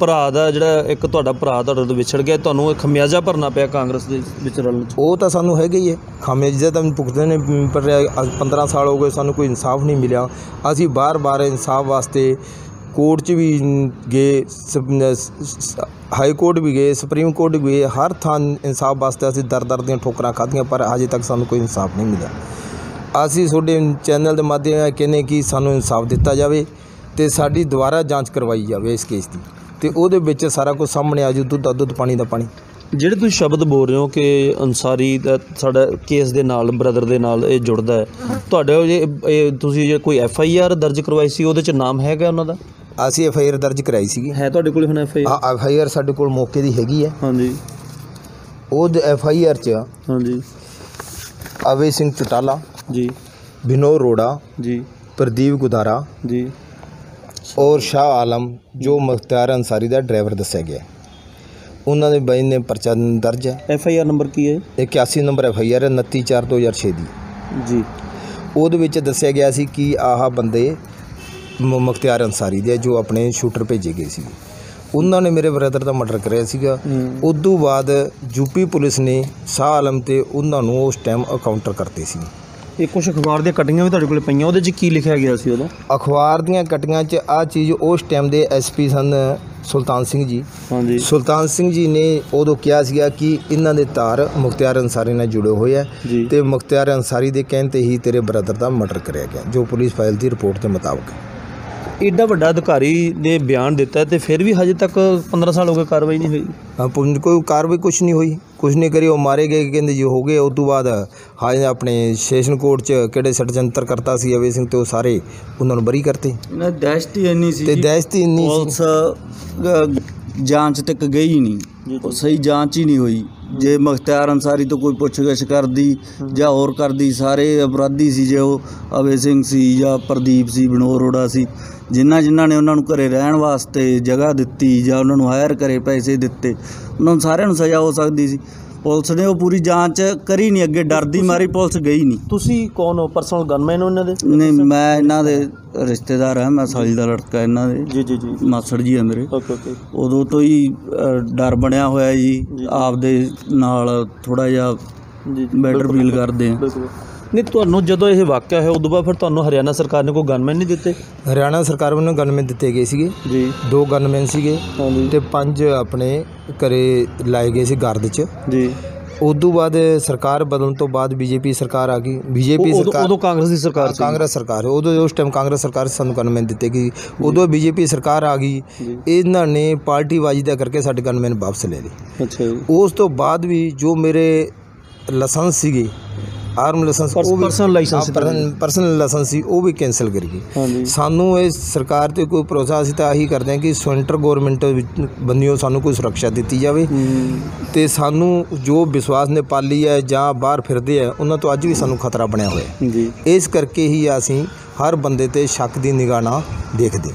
ਭਰਾ ਦਾ ਜਿਹੜਾ ਇੱਕ ਤੁਹਾਡਾ ਭਰਾ ਤੁਹਾਡੇ ਤੋਂ ਵਿਛੜ ਗਿਆ, ਤੁਹਾਨੂੰ ਇਹ ਖਮਿਆਜ਼ਾ ਭਰਨਾ ਪਿਆ ਕਾਂਗਰਸ ਦੇ ਵਿੱਚ ਰਲਣ 'ਚ? ਉਹ ਤਾਂ ਸਾਨੂੰ ਹੈਗੇ ਹੀ ਹੈ। ਖਾਮਿਆਜ਼ਾ ਤਾਂ ਭੁਗਤਦੇ ਨੇ, ਪਰ ਅੱਜ 15 ਸਾਲ ਹੋ ਗਏ ਸਾਨੂੰ ਕੋਈ ਇਨਸਾਫ ਨਹੀਂ ਮਿਲਿਆ। ਅਸੀਂ ਬਾਰ-ਬਾਰ ਇਨਸਾਫ ਵਾਸਤੇ ਕੋਰਟ 'ਚ ਵੀ ਗਏ ਹਾਈ ਕੋਰਟ ਵੀ ਗਏ, ਸੁਪਰੀਮ ਕੋਰਟ ਵੀ ਗਏ, ਹਰ ਥਾਂ ਇਨਸਾਫ ਵਾਸਤੇ ਅਸੀਂ ਦਰ-ਦਰ ਦੀਆਂ ਠੋਕਰਾਂ ਖਾਧੀਆਂ, ਪਰ ਅਜੇ ਤੱਕ ਸਾਨੂੰ ਕੋਈ ਇਨਸਾਫ ਨਹੀਂ ਮਿਲਿਆ। ਅਸੀਂ ਤੁਹਾਡੇ ਚੈਨਲ ਦੇ ਮਾਧਿਅਮ ਨਾਲ ਕਹਿੰਦੇ ਕਿ ਸਾਨੂੰ ਇਨਸਾਫ ਦਿੱਤਾ ਜਾਵੇ ਤੇ ਸਾਡੀ ਦੁਬਾਰਾ ਜਾਂਚ ਕਰਵਾਈ ਜਾਵੇ ਇਸ ਕੇਸ ਦੀ। ਤੇ ਉਹਦੇ ਵਿੱਚ ਸਾਰਾ ਕੁਝ ਸਾਹਮਣੇ ਆ ਜੂ ਦੁੱਧ ਦਾ ਦੁੱਧ ਪਾਣੀ ਦਾ ਪਾਣੀ। ਜਿਹੜੇ ਤੁਸੀਂ ਸ਼ਬਦ ਬੋਲ ਰਹੇ ਹੋ ਕਿ ਅਨਸਾਰੀ ਦਾ ਸਾਡਾ ਕੇਸ ਦੇ ਨਾਲ ਬ੍ਰਦਰ ਦੇ ਨਾਲ ਇਹ ਜੁੜਦਾ ਹੈ ਤੁਹਾਡੇ ਜੇ ਇਹ ਤੁਸੀਂ ਜੇ ਕੋਈ ਐਫ ਆਈ ਆਰ ਦਰਜ ਕਰਵਾਈ ਸੀ ਉਹਦੇ ਚ ਨਾਮ ਹੈਗਾ ਉਹਨਾਂ ਦਾ? ਅਸੀਂ ਐਫ ਆਈ ਆਰ ਦਰਜ ਕਰਾਈ ਸੀਗੀ। ਹੈ ਤੁਹਾਡੇ ਕੋਲ ਹੁਣ ਐਫ ਆਈ ਆ ਐਫ ਆਈ ਆਰ ਸਾਡੇ ਕੋਲ ਮੌਕੇ ਦੀ ਹੈਗੀ ਹੈ। ਹਾਂਜੀ। ਉਹ ਐਫ ਆਈ ਆਰ ਚ ਹਾਂਜੀ। ਅਵੇ ਸਿੰਘ ਚਟਾਲਾ ਜੀ। ਬਿਨੋ ਰੋੜਾ ਜੀ। ਪ੍ਰਦੀਪ ਗੁਦਾਰਾ ਜੀ। ਔਰ ਸ਼ਾਹ ਆਲਮ ਜੋ ਮੁਖਤਿਆਰ ਅਨਸਾਰੀ ਦਾ ਡਰਾਈਵਰ ਦੱਸਿਆ ਗਿਆ। ਉਹਨਾਂ ਦੇ ਬਾਈ ਨੇ ਪਰਚਾ ਦਰਜ ਹੈ। ਐਫ ਆਈ ਆਰ ਨੰਬਰ ਕੀ ਹੈ? 81 ਨੰਬਰ ਐਫ ਆਈ ਆਰ 29/4/2006 ਦੀ ਜੀ। ਉਹਦੇ ਵਿੱਚ ਦੱਸਿਆ ਗਿਆ ਸੀ ਕਿ ਆਹ ਬੰਦੇ ਮੁਖਤਿਆਰ ਅਨਸਾਰੀ ਦੇ ਜੋ ਆਪਣੇ ਸ਼ੂਟਰ ਭੇਜੇ ਗਏ ਸੀ। ਉਹਨਾਂ ਨੇ ਮੇਰੇ ਬ੍ਰਦਰ ਦਾ ਮਰਡਰ ਕਰਿਆ ਸੀਗਾ। ਉਦੋਂ ਬਾਅਦ ਯੂਪੀ ਪੁਲਿਸ ਨੇ ਸ਼ਾਹ ਆਲਮ ਤੇ ਉਹਨਾਂ ਨੂੰ ਉਸ ਟਾਈਮ ਅਕਾਊਂਟਰ ਕਰਤੇ ਸੀ। ਇਹ ਕੁਝ ਅਖਬਾਰ ਦੀਆਂ ਕਟਿੰਗਾਂ ਵੀ ਤੁਹਾਡੇ ਕੋਲ ਪਈਆਂ ਉਹਦੇ ਚ ਕੀ ਲਿਖਿਆ ਗਿਆ ਸੀ ਉਹਦਾ? ਅਖਬਾਰ ਦੀਆਂ ਕਟੀਆਂ 'ਚ ਆ ਚੀਜ਼ ਉਸ ਟਾਈਮ ਦੇ ਐਸਪੀ ਸਨ ਸੁਲਤਾਨ ਸਿੰਘ ਜੀ। ਹਾਂਜੀ। ਸੁਲਤਾਨ ਸਿੰਘ ਜੀ ਨੇ ਉਦੋਂ ਕਿਹਾ ਸੀਗਾ ਕਿ ਇਹਨਾਂ ਦੇ ਤਾਰ ਮੁਖਤਿਆਰ ਅਨਸਾਰੀ ਨਾਲ ਜੁੜੇ ਹੋਏ ਆ ਤੇ ਮੁਖਤਿਆਰ ਅਨਸਾਰੀ ਦੇ ਕਹਿਣ ਤੇ ਹੀ ਤੇਰੇ ਬ੍ਰਦਰ ਦਾ ਮਰਡਰ ਕਰਿਆ ਗਿਆ ਜੋ ਪੁਲਿਸ ਫਾਈਲ ਦੀ ਰਿਪੋਰਟ ਦੇ ਮੁਤਾਬਕ। ਹੈ। ਐਡਾ ਵੱਡਾ ਅਧਿਕਾਰੀ ਨੇ ਬਿਆਨ ਦਿੱਤਾ ਤੇ ਫਿਰ ਵੀ ਹਜੇ ਤੱਕ 15 ਸਾਲ ਹੋ ਗਏ ਕਾਰਵਾਈ ਨਹੀਂ ਹੋਈ। ਕੋਈ ਕਾਰਵਾਈ ਕੁਛ ਨਹੀਂ ਹੋਈ। ਕੁਛ ਨਹੀਂ ਕਰੀ ਉਹ ਮਾਰੇ ਗਏ ਕਹਿੰਦੇ ਜੀ ਹੋ ਗਏ ਉਸ ਤੋਂ ਬਾਅਦ ਹਾਂ ਆਪਣੇ ਸੈਸ਼ਨ ਕੋਰਟ ਚ ਕਿਹੜੇ ષਡਯੰਤਰ ਕਰਤਾ ਸੀ ਅਵੇ ਸਿੰਘ ਤੇ ਉਹ ਸਾਰੇ ਉਹਨਾਂ ਨੂੰ ਬਰੀ ਕਰਤੇ। ਦੀ ਦਹਿਸ਼ਤ ਹੀ ਇੰਨੀ ਸੀ ਤੇ ਦਹਿਸ਼ਤ ਹੀ ਇੰਨੀ ਸੀ। ਪੁਲਿਸ ਜਾਂਚ ਤੱਕ ਗਈ ਨਹੀਂ। ਉਹ ਸਹੀ ਜਾਂਚ ਹੀ ਨਹੀਂ ਹੋਈ। ਜੇ ਮੁਖਤਿਆਰ ਅਨਸਾਰੀ ਤੋਂ ਕੋਈ ਪੁੱਛਗਿੱਛ ਕਰਦੀ ਜਾਂ ਹੋਰ ਕਰਦੀ, ਸਾਰੇ ਅਪਰਾਧੀ ਸੀ ਜੇ ਉਹ ਅਵੇ ਸਿੰਘ ਸੀ ਜਾਂ ਪ੍ਰਦੀਪ ਸੀ ਬਨੋਰ ਰੋੜਾ ਸੀ ਜਿਨ੍ਹਾਂ ਜਿਨ੍ਹਾਂ ਨੇ ਉਹਨਾਂ ਨੂੰ ਘਰੇ ਰਹਿਣ ਵਾਸਤੇ ਜਗ੍ਹਾ ਦਿੱਤੀ ਜਾਂ ਉਹਨਾਂ ਨੂੰ ਹਾਇਰ ਕਰੇ ਪੈਸੇ ਦਿੱਤੇ, ਉਹਨਾਂ ਨੂੰ ਸਾਰਿਆਂ ਨੂੰ ਸਜ਼ਾ ਹੋ ਸਕਦੀ ਸੀ। ਪੁਲਿਸ ਨੇ ਉਹ ਪੂਰੀ ਜਾਂਚ ਕਰੀ ਨਹੀਂ ਅੱਗੇ ਡਰਦੀ ਮਾਰੀ ਪੁਲਿਸ ਗਈ ਨਹੀਂ। ਤੁਸੀਂ ਕੌਣ ਹੋ? ਪਰਸਨਲ ਗਨਮੈਨ ਹੋ ਇਹਨਾਂ ਦੇ? ਨਹੀਂ ਮੈਂ ਇਹਨਾਂ ਦੇ ਰਿਸ਼ਤੇਦਾਰ ਹਾਂ ਮੈਂ ਸਾਲੀ ਦਾ ਲੜਕਾ ਇਹਨਾਂ ਦੇ। ਜੀ ਜੀ ਜੀ। ਮਾਸੜ ਜੀ ਆ ਮੇਰੇ। Okay okay. ਉਦੋਂ ਤੋਂ ਹੀ ਅ, ਡਰ ਬਣਿਆ ਹੋਇਆ ਜੀ। ਆਪਦੇ ਨਾਲ ਥੋੜਾ ਜਿਹਾ ਜੀ ਬੈਟਰ ਫੀਲ ਕਰਦੇ ਆ। ਬਿਲਕੁਲ। ਨਹੀਂ ਤੁਹਾਨੂੰ ਜਦੋਂ ਇਹ ਵਾਕਿਆ ਹੋਇਆ ਉਦੋਂ ਬਾਅਦ ਫਿਰ ਤੁਹਾਨੂੰ ਹਰਿਆਣਾ ਸਰਕਾਰ ਨੇ ਕੋਈ ਗਨਮੈਨ ਨਹੀਂ ਦਿੱਤੇ? ਹਰਿਆਣਾ ਸਰਕਾਰ ਵੱਲੋਂ ਗਨਮੈਨ ਦਿੱਤੇ ਗਏ ਸੀਗੇ। ਜੀ। ਦੋ ਗਨਮੈਨ ਸੀਗੇ ਹਾਂਜੀ। ਤੇ ਪੰਜ ਆਪਣੇ ਘਰੇ ਲਾਏ ਗਏ ਸੀ ਗਰਦ ਚ। ਜੀ। ਉਦੋਂ ਬਾਅਦ ਸਰਕਾਰ ਬਦਲਣ ਤੋਂ ਬਾਅਦ ਬੀਜੇਪੀ ਸਰਕਾਰ ਆ ਗਈ। ਬੀਜੇਪੀ ਉਦੋਂ ਸਰਕਾਰ ਉਦੋਂ ਕਾਂਗਰਸ ਦੀ ਸਰਕਾਰ ਸੀ। ਕਾਂਗਰਸ ਸਰਕਾਰ। ਉਦੋਂ ਉਸ ਟਾਈਮ ਕਾਂਗਰਸ ਸਰਕਾਰ ਸਾਨੂੰ ਗਨਮੈਨ ਦਿੱਤੇ ਗਈ ਉਦੋਂ ਬੀਜੇਪੀ ਸਰਕਾਰ ਆ ਗਈ। ਇਹਨਾਂ ਨੇ ਪਾਰਟੀ ਵਾਜੀ ਦਾ ਕਰਕੇ ਸਾਡੇ ਗਨਮੈਨ ਵਾਪਸ ਲੈ ਲਏ। ਅੱਛਾ ਜੀ। ਉਸ ਤੋਂ ਬਾਅਦ ਵੀ ਜੋ ਮੇਰੇ ਲਾਇਸੈਂਸ ਸੀਗੇ ਆਰਮ ਲਾਇਸੈਂਸ ਉਹ ਵੀ ਪਰਸਨਲ ਲਾਇਸੈਂਸ ਪਰਸਨਲ ਲਾਇਸੈਂਸ ਸੀ ਉਹ ਵੀ ਕੈਨਸਲ ਕਰ ਗਈ। ਸਾਨੂੰ ਇਹ ਸਰਕਾਰ ਤੇ ਕੋਈ ਭਰੋਸਾ ਅਸੀਂ ਤਾਂ ਆਹੀ ਕਰਦੇ ਹਾਂ ਕਿ ਸੈਂਟਰ ਗਵਰਨਮੈਂਟ ਬੰਨਿਓ ਸਾਨੂੰ ਕੋਈ ਸੁਰੱਖਿਆ ਦਿੱਤੀ ਜਾਵੇ। ਤੇ ਸਾਨੂੰ ਜੋ ਵਿਸ਼ਵਾਸ ਨੇ ਪਾਲੀ ਹੈ ਜਾਂ ਬਾਹਰ ਫਿਰਦੇ ਆ ਉਹਨਾਂ ਤੋਂ ਅੱਜ ਵੀ ਸਾਨੂੰ ਖਤਰਾ ਬਣਿਆ ਹੋਇਆ ਹੈ। ਜੀ। ਇਸ ਕਰਕੇ ਹੀ ਅਸੀਂ ਹਰ ਬੰਦੇ ਤੇ ਸ਼ੱਕ ਦੀ ਨਿਗਾਹ ਨਾਲ ਦੇਖਦੇ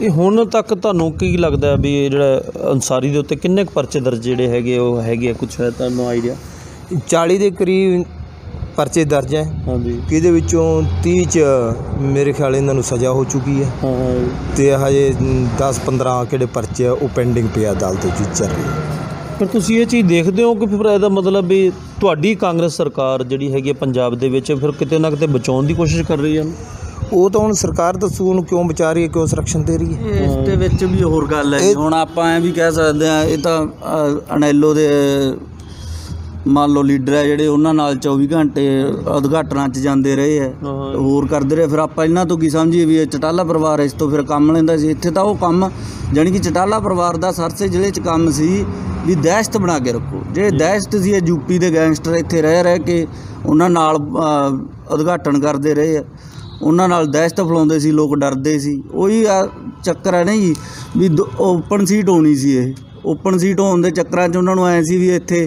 ਇਹ ਹੁਣ ਤੱਕ ਤੁਹਾਨੂੰ ਕੀ ਲੱਗਦਾ ਵੀ ਇਹ ਜਿਹੜਾ ਅਨਸਾਰੀ ਦੇ ਉੱਤੇ ਕਿੰਨੇ ਕੁ ਪਰਚੇ ਦਰਜ ਜਿਹੜੇ ਹੈਗੇ ਉਹ ਹੈਗੇ ਕੁਝ ਹੈ ਤੁਹਾਨੂੰ ਆਈਡੀਆ? 40 ਦੇ ਕਰੀਬ ਪਰਚੇ ਦਰਜ ਹੈ। ਹਾਂਜੀ। ਜਿਹਦੇ ਵਿੱਚੋਂ 30 ਚ ਮੇਰੇ ਖਿਆਲ ਇਹਨਾਂ ਨੂੰ ਸਜ਼ਾ ਹੋ ਚੁੱਕੀ ਹੈ। ਹਾਂ ਹਾਂ ਤੇ ਹਜੇ 10 15 ਕਿਹੜੇ ਪਰਚੇ ਆ ਉਹ ਪੈਂਡਿੰਗ ਪਿਆ ਅਦਾਲਤ ਵਿੱਚ ਚੱਲ ਰਹੀ ਹੈ। ਪਰ ਤੁਸੀਂ ਇਹ ਚੀਜ਼ ਦੇਖਦੇ ਹੋ ਕਿ ਫਿਰ ਇਹਦਾ ਮਤਲਬ ਵੀ ਤੁਹਾਡੀ ਕਾਂਗਰਸ ਸਰਕਾਰ ਜਿਹੜੀ ਹੈਗੀ ਹੈ ਪੰਜਾਬ ਦੇ ਵਿੱਚ ਫਿਰ ਕਿਤੇ ਨਾ ਕਿਤੇ ਬਚਾਉਣ ਦੀ ਕੋਸ਼ਿਸ਼ ਕਰ ਰਹੀ ਹੈ? ਉਹ ਤਾਂ ਹੁਣ ਸਰਕਾਰ ਦੱਸੂ ਉਹਨੂੰ ਕਿਉਂ ਬਚਾ ਰਹੀ ਹੈ ਕਿਉਂ ਸੰਰਕਸ਼ਣ ਦੇ ਰਹੀ ਹੈ। ਇਸ ਦੇ ਵਿੱਚ ਵੀ ਹੋਰ ਗੱਲ ਹੈ। ਹੁਣ ਆਪਾਂ ਐ ਵੀ ਕਹਿ ਸਕਦੇ ਆ ਇਹ ਤਾਂ ਅਨੈਲੋ ਦੇ ਮੰਨ ਲਓ ਲੀਡਰ ਹੈ ਜਿਹੜੇ ਉਹਨਾਂ ਨਾਲ 24 ਘੰਟੇ ਉਦਘਾਟਨਾਂ 'ਚ ਜਾਂਦੇ ਰਹੇ ਹੈ ਹਾਂ। ਹੋਰ ਕਰਦੇ ਰਹੇ। ਫਿਰ ਆਪਾਂ ਇਹਨਾਂ ਤੋਂ ਕੀ ਸਮਝੀਏ ਵੀ ਇਹ ਚਟਾਲਾ ਪਰਿਵਾਰ ਇਸ ਤੋਂ ਫਿਰ ਕੰਮ ਲੈਂਦਾ ਸੀ। ਇੱਥੇ ਤਾਂ ਉਹ ਕੰਮ ਜਾਣੀ ਕਿ ਚਟਾਲਾ ਪਰਿਵਾਰ ਦਾ ਸਰਸੇ ਜ਼ਿਲ੍ਹੇ 'ਚ ਕੰਮ ਸੀ ਵੀ ਦਹਿਸ਼ਤ ਬਣਾ ਕੇ ਰੱਖੋ। ਜਿਹੜੇ ਦਹਿਸ਼ਤ ਸੀ ਇਹ ਯੂਪੀ ਦੇ ਗੈਂਗਸਟਰ ਇੱਥੇ ਰਹਿ ਰਹਿ ਕੇ ਉਹਨਾਂ ਨਾਲ ਉਦਘਾਟਨ ਕਰਦੇ ਰਹੇ ਆ। ਉਹਨਾਂ ਨਾਲ ਦਹਿਸ਼ਤ ਫਲਾਉਂਦੇ ਸੀ ਲੋਕ ਡਰਦੇ ਸੀ। ਉਹੀ ਆ ਚੱਕਰ ਹੈ ਨਾ ਜੀ ਵੀ ਓਪਨ ਸੀਟ ਹੋਣੀ ਸੀ ਇਹ। ਓਪਨ ਸੀਟ ਹੋਣ ਦੇ ਚੱਕਰਾਂ 'ਚ ਉਹਨਾਂ ਨੂੰ ਐ ਸੀ ਵੀ ਇੱਥੇ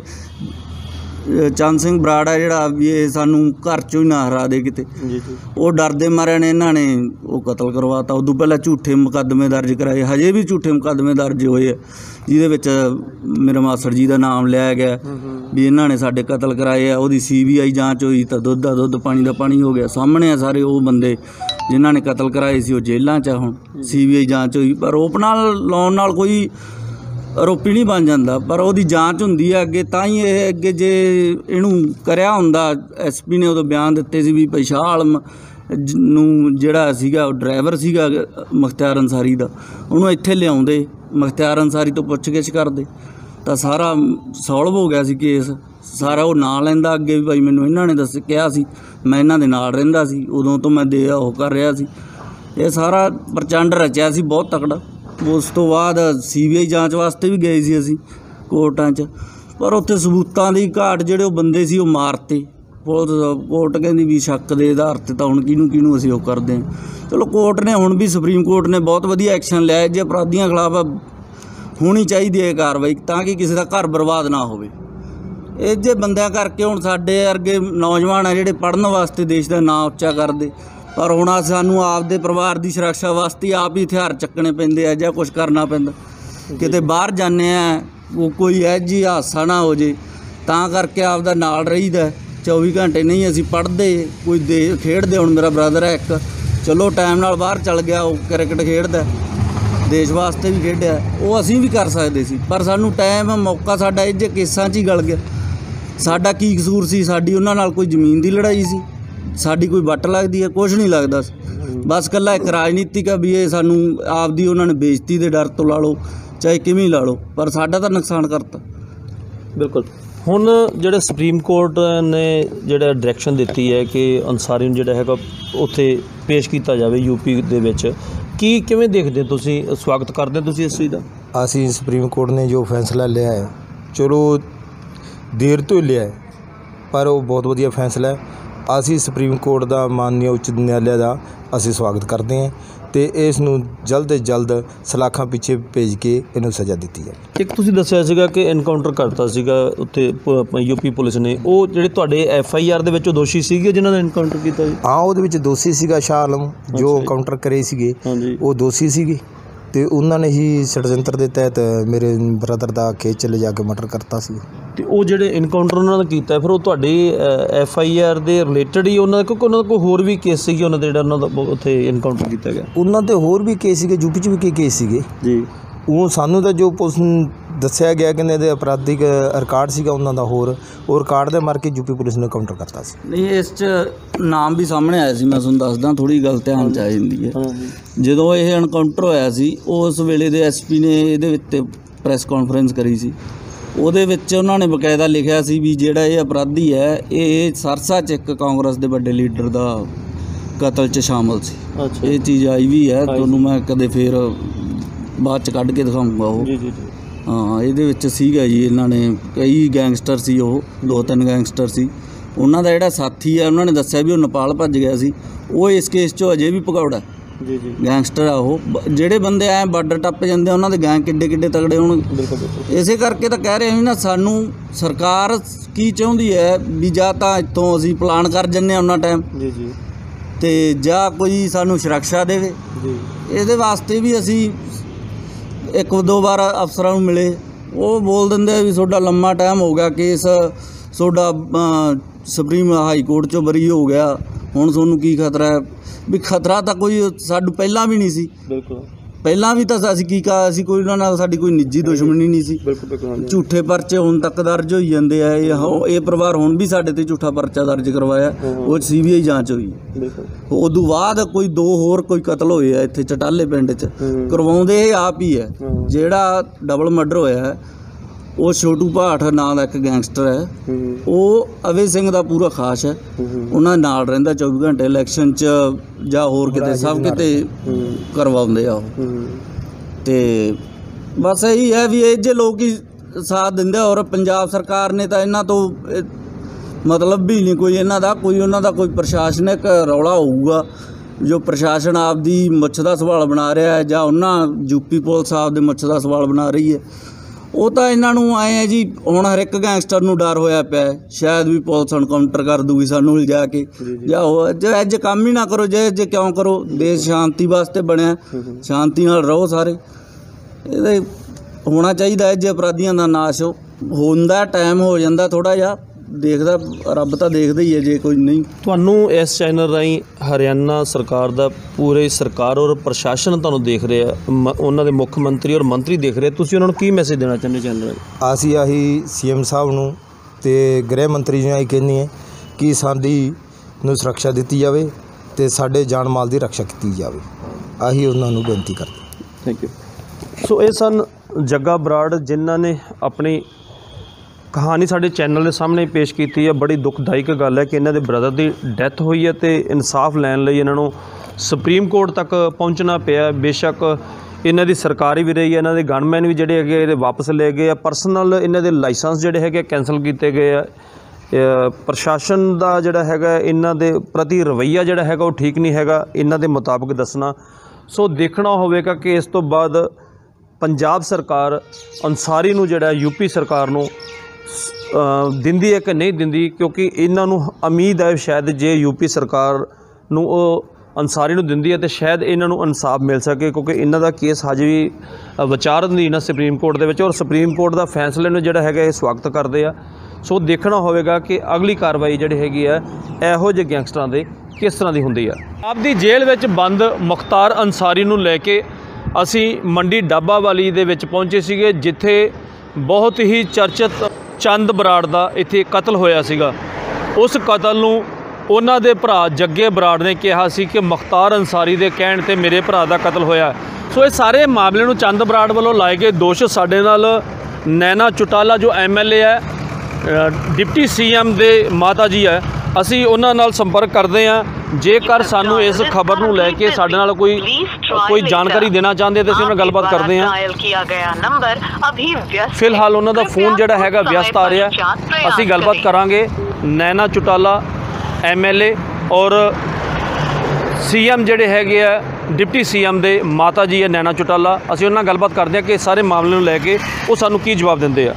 ਚੰਦ ਸਿੰਘ ਬਰਾੜ ਆ ਜਿਹੜਾ ਵੀ ਇਹ ਸਾਨੂੰ ਘਰ 'ਚੋਂ ਹੀ ਨਾ ਹਰਾ ਦੇ ਕਿਤੇ। ਜੀ ਜੀ। ਉਹ ਡਰਦੇ ਮਾਰਿਆਂ ਨੇ ਇਹਨਾਂ ਨੇ ਉਹ ਕਤਲ ਕਰਵਾਤਾ। ਉਦੋਂ ਪਹਿਲਾਂ ਝੂਠੇ ਮੁਕੱਦਮੇ ਦਰਜ ਕਰਾਏ। ਹਜੇ ਵੀ ਝੂਠੇ ਮੁਕੱਦਮੇ ਦਰਜ ਹੋਏ ਆ। ਜਿਹਦੇ ਵਿੱਚ ਮੇਰੇ ਮਾਸਟਰ ਜੀ ਦਾ ਨਾਮ ਲਿਆ ਗਿਆ। ਵੀ ਇਹਨਾਂ ਨੇ ਸਾਡੇ ਕਤਲ ਕਰਾਏ ਆ। ਉਹਦੀ ਸੀਬੀਆਈ ਜਾਂਚ ਹੋਈ ਤਾਂ ਦੁੱਧ ਦਾ ਦੁੱਧ ਪਾਣੀ ਦਾ ਪਾਣੀ ਹੋ ਗਿਆ। ਸਾਹਮਣੇ ਆ ਸਾਰੇ ਉਹ ਬੰਦੇ ਜਿਨ੍ਹਾਂ ਨੇ ਕਤਲ ਕਰਾਏ ਸੀ ਉਹ ਜੇਲ੍ਹਾਂ 'ਚ ਆ ਹੁਣ। ਸੀਬੀਆਈ ਜਾਂਚ ਹੋਈ। ਪਰ ਰੋਪ ਨਾਲ ਲਾਉਣ ਨਾਲ ਕੋਈ ਆਰੋਪੀ ਨਹੀਂ ਬਣ ਜਾਂਦਾ, ਪਰ ਉਹਦੀ ਜਾਂਚ ਹੁੰਦੀ ਹੈ ਅੱਗੇ, ਤਾਂ ਹੀ ਇਹ ਅੱਗੇ ਜੇ ਇਹਨੂੰ ਕਰਿਆ ਹੁੰਦਾ ਐਸਪੀ ਨੇ ਉਦੋਂ ਬਿਆਨ ਦਿੱਤੇ ਸੀ ਵੀ ਪਛਾਣ ਆਲਮ ਜ- ਨੂੰ ਜਿਹੜਾ ਸੀਗਾ, ਉਹ ਡਰਾਈਵਰ ਸੀਗਾ ਮੁਖਤਿਆਰ ਅਨਸਾਰੀ ਦਾ, ਉਹਨੂੰ ਇੱਥੇ ਲਿਆਉਂਦੇ, ਮੁਖਤਿਆਰ ਅਨਸਾਰੀ ਤੋਂ ਪੁੱਛਗਿੱਛ ਕਰਦੇ, ਤਾਂ ਸਾਰਾ ਸੋਲਵ ਹੋ ਗਿਆ ਸੀ ਕੇਸ, ਸਾਰਾ ਉਹ ਨਾਂ ਲੈਂਦਾ ਅੱਗੇ ਵੀ ਭਾਈ ਮੈਨੂੰ ਇਹਨਾਂ ਨੇ ਦੱਸ, ਕਿਹਾ ਸੀ, ਮੈਂ ਇਹਨਾਂ ਦੇ ਨਾਲ ਰਹਿੰਦਾ ਸੀ, ਉਦੋਂ ਤੋਂ ਮੈਂ ਦੇ, ਉਹ ਕਰ ਰਿਹਾ ਸੀ, ਇਹ ਸਾਰਾ ਪ੍ਰਚੰਡ ਰਚਿਆ ਸੀ, ਬਹੁਤ ਤਕੜਾ। ਉਸ ਤੋਂ ਬਾਅਦ ਸੀਬੀਆਈ ਜਾਂਚ ਵਾਸਤੇ ਵੀ ਗਏ ਸੀ ਅਸੀਂ ਕੋਰਟਾਂ 'ਚ। ਪਰ ਉੱਥੇ ਸਬੂਤਾਂ ਦੀ ਘਾਟ ਜਿਹੜੇ ਉਹ ਬੰਦੇ ਸੀ ਉਹ ਮਾਰਤੇ। ਪੁਲਿਸ, ਕੋਰਟ ਕਹਿੰਦੀ ਵੀ ਸ਼ੱਕ ਦੇ ਆਧਾਰ ਤੇ ਤਾਂ ਹੁਣ ਕਿਹਨੂੰ ਕਿਹਨੂੰ ਅਸੀਂ ਉਹ ਕਰਦੇ ਹਾਂ। ਚਲੋ ਕੋਰਟ ਨੇ ਹੁਣ ਵੀ, ਸੁਪਰੀਮ ਕੋਰਟ ਨੇ ਬਹੁਤ ਵਧੀਆ ਐਕਸ਼ਨ ਲਿਆ ਹੈ। ਜੇ ਅਪਰਾਧੀਆਂ ਖਿਲਾਫ ਹੋਣੀ ਚਾਹੀਦੀ ਹੈ ਕਾਰਵਾਈ, ਤਾਂ ਕਿ ਕਿਸੇ ਦਾ ਘਰ ਬਰਬਾਦ ਨਾ ਹੋਵੇ। ਇਹ ਜੇ ਬੰਦਿਆਂ ਕਰਕੇ ਹੁਣ ਸਾਡੇ ਅਰਗੇ ਨੌਜਵਾਨ ਆ ਜਿਹੜੇ ਪੜਨ ਵਾਸਤੇ ਦੇਸ਼ ਦਾ ਨਾਂ ਉੱਚਾ ਕਰਦੇ ਪਰ ਹੁਣ ਆ ਸਾਨੂੰ ਆਪਦੇ ਪਰਿਵਾਰ ਦੀ ਸੁਰੱਖਿਆ ਵਾਸਤੇ ਆਪ ਹੀ ਹਥਿਆਰ ਚੱਕਣੇ ਪੈਂਦੇ ਆ ਜਾਂ ਕੁਝ ਕਰਨਾ ਪੈਂਦਾ। ਕਿਤੇ ਬਾਹਰ ਜਾਂਦੇ ਆ ਉਹ ਕੋਈ ਐ ਜੀ ਹਾਸਾ ਨਾ ਹੋ ਜੇ ਤਾਂ ਕਰਕੇ ਆਪਦਾ ਨਾਲ ਰਹੀਦਾ 24 ਘੰਟੇ ਨਹੀਂ ਅਸੀਂ ਪੜਦੇ ਕੋਈ ਦੇ ਖੇਡਦੇ ਹੁਣ ਮੇਰਾ ਬ੍ਰਦਰ ਹੈ ਇੱਕ। ਚਲੋ ਟਾਈਮ ਨਾਲ ਬਾਹਰ ਚੱਲ ਗਿਆ ਉਹ ਕ੍ਰਿਕਟ ਖੇਡਦਾ ਦੇਸ਼ ਵਾਸਤੇ ਵੀ ਖੇਡਿਆ ਉਹ ਅਸੀਂ ਵੀ ਕਰ ਸਕਦੇ ਸੀ ਪਰ ਸਾਨੂੰ ਟਾਈਮ ਮੌਕਾ ਸਾਡਾ ਇਹ ਜੇ ਕੇਸਾਂ 'ਚ ਹੀ ਗਲ ਗਿਆ। ਸਾਡਾ ਕੀ ਕਸੂਰ ਸੀ? ਸਾਡੀ ਉਹਨਾਂ ਨਾਲ ਕੋਈ ਜ਼ਮੀਨ ਦੀ ਲੜਾਈ ਸੀ। ਸਾਡੀ ਕੋਈ ਵੱਟ ਲੱਗਦੀ ਹੈ ਕੁਝ ਨਹੀਂ ਲੱਗਦਾ ਬਸ ਕੱਲਾ ਇੱਕ ਰਾਜਨੀਤਿਕ ਆ ਵੀ ਇਹ ਸਾਨੂੰ ਆਪਦੀ ਉਹਨਾਂ ਨੇ ਬੇਇੱਜ਼ਤੀ ਦੇ ਡਰ ਤੋਂ ਲਾ ਲਓ ਚਾਹੇ ਕਿਵੇਂ ਲਾ ਲਓ ਪਰ ਸਾਡਾ ਤਾਂ ਨੁਕਸਾਨ ਕਰਤਾ। ਬਿਲਕੁਲ। ਹੁਣ ਜਿਹੜੇ ਸੁਪਰੀਮ ਕੋਰਟ ਨੇ ਜਿਹੜਾ ਡਾਇਰੈਕਸ਼ਨ ਦਿੱਤੀ ਹੈ ਕਿ ਅਨਸਾਰੀ ਨੂੰ ਜਿਹੜਾ ਹੈਗਾ ਉੱਥੇ ਪੇਸ਼ ਕੀਤਾ ਜਾਵੇ ਯੂਪੀ ਦੇ ਵਿੱਚ ਕੀ ਕਿਵੇਂ ਦੇਖਦੇ ਹੋ ਤੁਸੀਂ? ਸਵਾਗਤ ਕਰਦੇ ਤੁਸੀਂ ਇਸ ਚੀਜ਼ ਦਾ? ਅਸੀਂ ਸੁਪਰੀਮ ਕੋਰਟ ਨੇ ਜੋ ਫੈਸਲਾ ਲਿਆ ਹੈ ਚਲੋ ਦੇਰ ਤੋਂ ਹੀ ਲਿਆ ਹੈ ਪਰ ਉਹ ਬਹੁਤ ਵਧੀਆ ਫੈਸਲਾ ਹੈ। ਅਸੀਂ ਸੁਪਰੀਮ ਕੋਰਟ ਦਾ ਮਾਨਯ ਉੱਚ ਨਿਆਲਿਆ ਦਾ ਅਸੀਂ ਸਵਾਗਤ ਕਰਦੇ ਹਾਂ ਤੇ ਇਸ ਨੂੰ ਜਲਦ ਤੋਂ ਜਲਦ ਸਲਾਖਾਂ ਪਿੱਛੇ ਭੇਜ ਕੇ ਇਹਨੂੰ ਸਜ਼ਾ ਦਿੱਤੀ ਜਾਵੇ। ਇੱਕ ਤੁਸੀਂ ਦੱਸਿਆ ਸੀਗਾ ਕਿ ਐਨਕਾਊਂਟਰ ਕਰਤਾ ਸੀਗਾ ਉੱਥੇ ਯੂਪੀ ਪੁਲਿਸ ਨੇ। ਉਹ ਜਿਹੜੇ ਤੁਹਾਡੇ ਐਫ ਆਈ ਆਰ ਦੇ ਵਿੱਚ ਉਹ ਦੋਸ਼ੀ ਸੀਗੇ ਜਿਨ੍ਹਾਂ ਦਾ ਐਨਕਾਊਂਟਰ ਕੀਤਾ ਜੀ ਹਾਂ ਉਹਦੇ ਵਿੱਚ ਦੋਸ਼ੀ ਸੀਗਾ ਸ਼ਾਹ ਆਲਮ ਜੋ ਕਾਊਂਟਰ ਕਰੇ ਸੀਗੇ। ਉਹ ਦੋਸ਼ੀ ਸੀਗੇ। ਤੇ ਉਹਨਾਂ ਨੇ ਹੀ ષਡਯੰਤਰ ਦੇ ਤਹਿਤ ਮੇਰੇ ਬ੍ਰਦਰ ਦਾ ਖੇਤ ਚ ਲਿਜਾ ਕੇ ਮਰਡਰ ਕਰਤਾ ਸੀ। ਤੇ ਉਹ ਜਿਹੜੇ ਐਨਕਾਊਂਟਰ ਉਹਨਾਂ ਦਾ ਕੀਤਾ ਫਿਰ ਉਹ ਤੁਹਾਡੇ ਐਫ ਆਈ ਆਰ ਦੇ ਰਿਲੇਟਡ ਹੀ ਉਹਨਾਂ ਦਾ ਕਿਉਂਕਿ ਉਹਨਾਂ ਦਾ ਕੋਈ ਹੋਰ ਵੀ ਕੇਸ ਸੀਗੇ ਉਹਨਾਂ ਦੇ ਜਿਹੜਾ ਉਹਨਾਂ ਦਾ ਉੱਥੇ ਐਨਕਾਊਂਟਰ ਕੀਤਾ ਗਿਆ? ਉਹਨਾਂ ਤੇ ਹੋਰ ਵੀ ਕੇਸ ਸੀਗੇ ਯੂਪੀ ਚ ਵੀ ਕਈ ਕੇਸ ਸੀਗੇ। ਜੀ। ਉਹ ਸਾਨੂੰ ਤਾਂ ਜੋ ਪੁਲਿਸ ਦੱਸਿਆ ਗਿਆ ਕਿ ਇਹਦੇ ਅਪਰਾਧਿਕ ਰਿਕਾਰਡ ਸੀਗਾ ਉਹਨਾਂ ਦਾ ਹੋਰ ਉਹ ਰਿਕਾਰਡ ਦੇ ਮਾਰ ਕੇ ਯੂਪੀ ਪੁਲਿਸ ਨੇ ਕਾਊਂਟਰ ਕਰਤਾ ਸੀ। ਨਹੀਂ ਇਸ 'ਚ ਨਾਮ ਵੀ ਸਾਹਮਣੇ ਆਇਆ ਸੀ ਮੈਂ ਤੁਹਾਨੂੰ ਦੱਸਦਾ ਥੋੜੀ ਗੱਲ ਧਿਆਨ 'ਚ ਆ ਜਾਂਦੀ ਹੈ। ਜਦੋਂ ਇਹ ਐਨਕਾਊਂਟਰ ਹੋਇਆ ਸੀ ਉਸ ਵੇਲੇ ਦੇ ਐਸਪੀ ਨੇ ਇਹਦੇ ਉੱਤੇ ਪ੍ਰੈਸ ਕਾਨਫਰੰਸ ਕਰੀ ਸੀ। ਉਹਦੇ ਵਿੱਚ ਉਹਨਾਂ ਨੇ ਬਕਾਇਦਾ ਲਿਖਿਆ ਸੀ ਵੀ ਜਿਹੜਾ ਇਹ ਅਪਰਾਧੀ ਹੈ ਇਹ ਸਰਸਾ 'ਚ ਇੱਕ ਕਾਂਗਰਸ ਦੇ ਵੱਡੇ ਲੀਡਰ ਦਾ ਕਤਲ 'ਚ ਸ਼ਾਮਲ ਸੀ। ਇਹ ਚੀਜ਼ ਆਈ ਵੀ ਹੈ ਤੁਹਾਨੂੰ ਮੈਂ ਕਦੇ ਫੇਰ ਬਾਅਦ 'ਚ ਕੱਢ ਕੇ ਦਿਖਾਉਂਗਾ ਉਹ। ਜੀ ਜੀ। ਹਾਂ ਇਹਦੇ ਵਿੱਚ ਸੀਗਾ ਜੀ ਇਹਨਾਂ ਨੇ ਕਈ ਗੈਂਗਸਟਰ ਸੀ ਉਹ ਦੋ ਤਿੰਨ ਗੈਂਗਸਟਰ ਸੀ। ਉਹਨਾਂ ਦਾ ਜਿਹੜਾ ਸਾਥੀ ਹੈ ਉਹਨਾਂ ਨੇ ਦੱਸਿਆ ਵੀ ਉਹ ਨੇਪਾਲ ਭੱਜ ਗਿਆ ਸੀ। ਉਹ ਇਸ ਕੇਸ 'ਚੋਂ ਅਜੇ ਵੀ ਭਗੌੜਾ ਜੀ ਜੀ। ਗੈਂਗਸਟਰ ਆ ਉਹ। ਜਿਹੜੇ ਬੰਦੇ ਐ ਬਾਰਡਰ ਟੱਪ ਜਾਂਦੇ ਆ, ਉਹਨਾਂ ਦੇ ਗੈਂਗ ਕਿੱਡੇ ਕਿੱਡੇ ਤਗੜੇ ਬਿਲਕੁਲ ਇਸੇ ਕਰਕੇ ਤਾਂ ਕਹਿ ਰਹੇ ਹਾਂ ਵੀ ਨਾ ਸਾਨੂੰ ਸਰਕਾਰ ਕੀ ਚਾਹੁੰਦੀ ਹੈ ਵੀ ਜਾਂ ਤਾਂ ਇੱਥੋਂ ਅਸੀਂ ਪਲਾਨ ਕਰ ਜੰਨੇ ਆ ਉਹਨਾਂ ਟਾਈਮ ਜੀ ਜੀ। ਤੇ ਜਾਂ ਕੋਈ ਸਾਨੂੰ ਸੁਰੱਖਿਆ ਦੇਵੇ। ਜੀ। ਇਹਦੇ ਵਾਸਤੇ ਵੀ ਅਸੀਂ ਇੱਕ ਦੋ ਵਾਰ ਅਫਸਰਾਂ ਨੂੰ ਮਿਲੇ। ਉਹ ਬੋਲ ਦਿੰਦੇ ਵੀ ਤੁਹਾਡਾ ਲੰਮਾ ਟਾਈਮ ਹੋ ਗਿਆ ਕੇਸ ਤੁਹਾਡਾ ਸੁਪਰੀਮ ਹਾਈ ਕੋਰਟ ਚੋਂ ਬਰੀ ਹੋ ਗਿਆ। ਹੁਣ ਤੁਹਾਨੂੰ ਕੀ ਖਤਰਾ ਹੈ? ਵੀ ਖਤਰਾ ਤਾਂ ਕੋਈ ਸਾਨੂੰ ਪਹਿਲਾਂ ਵੀ ਨਹੀਂ ਸੀ। ਬਿਲਕੁਲ। ਪਹਿਲਾਂ ਵੀ ਤਾਂ ਅਸੀਂ ਕੀ ਕਹਾ ਅਸੀਂ ਕੋਈ ਉਹਨਾਂ ਨਾਲ ਸਾਡੀ ਕੋਈ ਨਿੱਜੀ ਦੁਸ਼ਮਣੀ ਨਹੀਂ ਸੀ। ਬਿਲਕੁਲ ਬਿਲਕੁਲ ਝੂਠੇ ਪਰਚੇ ਹੁਣ ਤੱਕ ਦਰਜ ਹੋਈ ਜਾਂਦੇ ਆ ਇਹ ਹੋ- ਇਹ ਪਰਿਵਾਰ ਹੁਣ ਵੀ ਸਾਡੇ ਤੇ ਝੂਠਾ ਪਰਚਾ ਦਰਜ ਕਰਵਾਇਆ ਉਹ ਸੀਬੀਆਈ ਜਾਂਚ ਹੋਈ। ਬਿਲਕੁਲ। ਉਦੋਂ ਬਾਅਦ ਕੋਈ ਦੋ ਹੋਰ ਕੋਈ ਕਤਲ ਹੋਏ ਆ ਇੱਥੇ ਚਟਾਲੇ ਪਿੰਡ 'ਚ ਕਰਵਾਉਂਦੇ ਇਹ ਆਪ ਹੀ ਹੈ। ਜਿਹੜਾ ਡਬਲ ਮਰਡਰ ਹੋਇਆ ਹੈ ਉਹ ਛੋਟੂ ਭਾਠ ਨਾਂ ਦਾ ਇੱਕ ਗੈਂਗਸਟਰ ਹੈ। ਉਹ ਅਵੇ ਸਿੰਘ ਦਾ ਪੂਰਾ ਖਾਸ ਹੈ। ਉਹਨਾਂ ਨਾਲ ਰਹਿੰਦਾ 24 ਘੰਟੇ ਇਲੈਕਸ਼ਨ 'ਚ ਜਾਂ ਹੋਰ ਕਿਤੇ ਸਭ ਕਿਤੇ ਕਰਵਾਉਂਦੇ ਆ ਉਹ। ਤੇ ਬਸ ਇਹੀ ਹੈ ਵੀ ਇਹ ਜੇ ਲੋਕ ਹੀ ਸਾਥ ਦਿੰਦੇ ਔਰ ਪੰਜਾਬ ਸਰਕਾਰ ਨੇ ਤਾਂ ਇਹਨਾਂ ਤੋਂ ਮਤਲਬ ਵੀ ਨਹੀਂ ਕੋਈ ਇਹਨਾਂ ਦਾ ਕੋਈ ਉਹਨਾਂ ਦਾ ਕੋਈ ਪ੍ਰਸ਼ਾਸਨਿਕ ਰੌਲਾ ਹੋਊਗਾ। ਜੋ ਪ੍ਰਸ਼ਾਸਨ ਆਪਦੀ ਮੁੱਛ ਦਾ ਸਵਾਲ ਬਣਾ ਰਿਹਾ ਹੈ ਜਾਂ ਉਹਨਾਂ ਯੂਪੀ ਪੁਲਿਸ ਆਪਦੇ ਮੁੱਛ ਦਾ ਸਵਾਲ ਬਣਾ ਰਹੀ ਹੈ। ਉਹ ਤਾਂ ਇਹਨਾਂ ਨੂੰ ਆਏ ਹੈ ਜੀ ਹੁਣ ਹਰ ਇੱਕ ਗੈਂਗਸਟਰ ਨੂੰ ਡਰ ਹੋਇਆ ਪਿਆ ਹੈ। ਸ਼ਾਇਦ ਵੀ ਪੁਲਿਸ ਐਨਕਾਊਂਟਰ ਕਰ ਦੂਗੀ ਸਾਨੂੰ ਲਿਜਾ ਕੇ। ਜਾਂ ਉਹ ਜੇ ਅੱਜ ਕੰਮ ਹੀ ਨਾ ਕਰੋ ਜੇ ਜੇ ਕਿਉਂ ਕਰੋ? ਦੇਸ਼ ਸ਼ਾਂਤੀ ਵਾਸਤੇ ਬਣਿਆ ਸ਼ਾਂਤੀ ਨਾਲ ਰਹੋ ਸਾਰੇ। ਇਹਦੇ ਹੋਣਾ ਚਾਹੀਦਾ ਹੈ ਜੇ ਅਪਰਾਧੀਆਂ ਦਾ ਨਾਸ਼ ਹੋ- ਹੁੰਦਾ ਟਾਈਮ ਹੋ ਜਾਂਦਾ ਥੋੜਾ ਜਿਹਾ। ਦੇਖਦਾ ਰੱਬ ਤਾਂ ਦੇਖਦਾ ਹੀ ਹੈ ਜੇ ਕੋਈ ਨਹੀਂ। ਤੁਹਾਨੂੰ ਇਸ ਚੈਨਲ ਰਾਹੀਂ ਹਰਿਆਣਾ ਸਰਕਾਰ ਦਾ ਪੂਰੇ ਸਰਕਾਰ ਔਰ ਪ੍ਰਸ਼ਾਸਨ ਤੁਹਾਨੂੰ ਦੇਖ ਰਿਹਾ ਮ- ਉਹਨਾਂ ਦੇ ਮੁੱਖ ਮੰਤਰੀ ਔਰ ਮੰਤਰੀ ਦੇਖ ਰਹੇ। ਤੁਸੀਂ ਉਹਨਾਂ ਨੂੰ ਕੀ ਮੈਸੇਜ ਦੇਣਾ ਚਾਹੁੰਦੇ ਚੈਨਲ ਰਾਹੀਂ? ਅਸੀਂ ਆਹੀ ਸੀਐਮ ਸਾਹਿਬ ਨੂੰ ਤੇ ਗ੍ਰਹਿ ਮੰਤਰੀ ਜੀ ਨੂੰ ਆਹੀ ਕਹਿੰਦੇ ਹਾਂ ਕਿ ਸਾਡੀ ਨੂੰ ਸੁਰੱਖਿਆ ਦਿੱਤੀ ਜਾਵੇ ਤੇ ਸਾਡੇ ਜਾਨ ਮਾਲ ਦੀ ਰੱਖਿਆ ਕੀਤੀ ਜਾਵੇ। ਆਹੀ ਉਹਨਾਂ ਨੂੰ ਬੇਨਤੀ ਕਰਦੇ ਥੈਂਕ ਯੂ ਸੋ ਇਹ ਸਨ ਜੱਗਾ ਬਰਾੜ ਜਿਨ੍ਹਾਂ ਨੇ ਆਪਣੀ ਕਹਾਣੀ ਸਾਡੇ ਚੈਨਲ ਦੇ ਸਾਹਮਣੇ ਪੇਸ਼ ਕੀਤੀ ਹੈ। ਬੜੀ ਦੁਖਦਾਇਕ ਗੱਲ ਹੈ ਕਿ ਇਹਨਾਂ ਦੇ ਬ੍ਰਦਰ ਦੀ ਡੈਥ ਹੋਈ ਹੈ ਤੇ ਇਨਸਾਫ ਲੈਣ ਲਈ ਇਹਨਾਂ ਨੂੰ ਸੁਪਰੀਮ ਕੋਰਟ ਤੱਕ ਪਹੁੰਚਣਾ ਪਿਆ ਬੇਸ਼ੱਕ ਇਹਨਾਂ ਦੀ ਸਰਕਾਰੀ ਵੀ ਰਹੀ ਹੈ, ਇਹਨਾਂ ਦੇ ਗਨਮੈਨ ਵੀ ਜਿਹੜੇ ਹੈਗੇ ਇਹਦੇ ਵਾਪਸ ਲੈ ਗਏ ਆ। ਪਰਸਨਲ ਇਹਨਾਂ ਦੇ ਲਾਇਸੈਂਸ ਜਿਹੜੇ ਹੈਗੇ ਕੈਨਸਲ ਕੀਤੇ ਗਏ ਆ। ਪ੍ਰਸ਼ਾਸਨ ਦਾ ਜਿਹੜਾ ਹੈਗਾ, ਇਹਨਾਂ ਦੇ ਪ੍ਰਤੀ ਰਵੱਈਆ ਜਿਹੜਾ ਹੈਗਾ, ਉਹ ਠੀਕ ਨਹੀਂ ਹੈਗਾ। ਇਹਨਾਂ ਦੇ ਮੁਤਾਬਕ ਦੱਸਣਾ। ਸੋ ਦੇਖਣਾ ਹੋਵੇਗਾ ਕਿ ਇਸ ਤੋਂ ਬਾਅਦ ਪੰਜਾਬ ਸਰਕਾਰ ਅਨਸਾਰੀ ਨੂੰ ਜਿਹੜਾ ਯੂਪੀ ਸਰਕਾਰ ਨੂੰ ਦਿੰਦੀ ਹੈ ਕਿ ਨਹੀਂ ਦਿੰਦੀ? ਕਿਉਂਕਿ ਇਹਨਾਂ ਨੂੰ ਉਮੀਦ ਹੈ ਸ਼ਾਇਦ ਜੇ ਯੂਪੀ ਸਰਕਾਰ ਨੂੰ ਉਹ ਅਨਸਾਰੀ ਨੂੰ ਦਿੰਦੀ ਹੈ ਤੇ ਸ਼ਾਇਦ ਇਹਨਾਂ ਨੂੰ ਇਨਸਾਫ ਮਿਲ ਸਕੇ ਕਿਉਂਕਿ ਇਹਨਾਂ ਦਾ ਕੇਸ ਹਜੇ ਵੀ ਅ, ਵਿਚਾਰ ਅਧੀਨ ਹੈ ਸੁਪਰੀਮ ਕੋਰਟ ਦੇ ਵਿੱਚ ਔਰ ਸੁਪਰੀਮ ਕੋਰਟ ਦਾ ਫੈਸਲੇ ਨੂੰ ਜਿਹੜਾ ਹੈਗਾ ਇਹ ਸਵਾਗਤ ਕਰਦੇ ਆ। ਸੋ ਦੇਖਣਾ ਹੋਵੇਗਾ ਕਿ ਅਗਲੀ ਕਾਰਵਾਈ ਜਿਹੜੀ ਹੈਗੀ ਆ ਇਹੋ ਜਿਹੇ ਗੈਂਗਸਟਰਾਂ ਦੇ ਕਿਸ ਤਰ੍ਹਾਂ ਦੀ ਹੁੰਦੀ ਆ। ਆਪਦੀ ਜੇਲ੍ਹ ਵਿੱਚ ਬੰਦ ਮੁਖਤਾਰ ਅਨਸਾਰੀ ਨੂੰ ਲੈ ਕੇ ਅਸੀਂ ਮੰਡੀ ਡਾਬਾ ਵਾਲੀ ਦੇ ਵਿੱਚ ਪਹੁੰਚੇ ਸੀਗੇ ਜਿੱਥੇ ਬਹੁਤ ਹੀ ਚਰਚਿਤ ਚੰਦ ਬਰਾੜ ਦਾ ਇੱਥੇ ਕਤਲ ਹੋਇਆ ਸੀਗਾ। ਉਸ ਕਤਲ ਨੂੰ ਉਹਨਾਂ ਦੇ ਭਰਾ ਜੱਗੇ ਬਰਾੜ ਨੇ ਕਿਹਾ ਸੀ ਕਿ ਮੁਖਤਾਰ ਅੰਸਾਰੀ ਦੇ ਕਹਿਣ ਤੇ ਮੇਰੇ ਭਰਾ ਦਾ ਕਤਲ ਹੋਇਆ। ਸੋ ਇਹ ਸਾਰੇ ਮਾਮਲੇ ਨੂੰ ਚੰਦ ਬਰਾੜ ਵੱਲੋਂ ਲਾਏ ਗਏ ਦੋਸ਼ ਸਾਡੇ ਨਾਲ ਨੈਨਾ ਚੁਟਾਲਾ ਜੋ ਐਮਐਲਏ ਹੈ ਅ, ਡਿਪਟੀ ਸੀਐਮ ਦੇ ਮਾਤਾ ਜੀ ਹੈ। ਅਸੀਂ ਉਹਨਾਂ ਨਾਲ ਸੰਪਰਕ ਕਰਦੇ ਹਾਂ। ਜੇਕਰ ਸਾਨੂੰ ਇਸ ਖਬਰ ਨੂੰ ਲੈ ਕੇ ਸਾਡੇ ਨਾਲ ਕੋਈ ਕੋਈ ਜਾਣਕਾਰੀ ਦੇਣਾ ਚਾਹੁੰਦੇ ਤਾਂ ਅਸੀਂ ਉਹਨਾਂ ਨਾਲ ਗੱਲਬਾਤ ਕਰਦੇ ਹਾਂ। ਫਿਲਹਾਲ ਉਹਨਾਂ ਦਾ ਫੋਨ ਜਿਹੜਾ ਹੈਗਾ ਵਿਅਸਤ ਆ ਰਿਹਾ। ਅਸੀਂ ਗੱਲਬਾਤ ਕਰਾਂਗੇ ਨੈਨਾ ਚੁਟਾਲਾ, ਐਮਐਲਏ ਔਰ ਸੀਐਮ ਜਿਹੜੇ ਹੈਗੇ ਆ, ਡਿਪਟੀ ਸੀਐਮ ਦੇ ਮਾਤਾ ਜੀ ਹੈ ਨੈਨਾ ਚੁਟਾਲਾ। ਅਸੀਂ ਉਹਨਾਂ ਨਾਲ ਗੱਲਬਾਤ ਕਰਦੇ ਹਾਂ ਕਿ ਸਾਰੇ ਮਾਮਲੇ ਨੂੰ ਲੈ ਕੇ ਉਹ ਸਾਨੂੰ ਕੀ ਜਵਾਬ ਦਿੰਦੇ ਆ।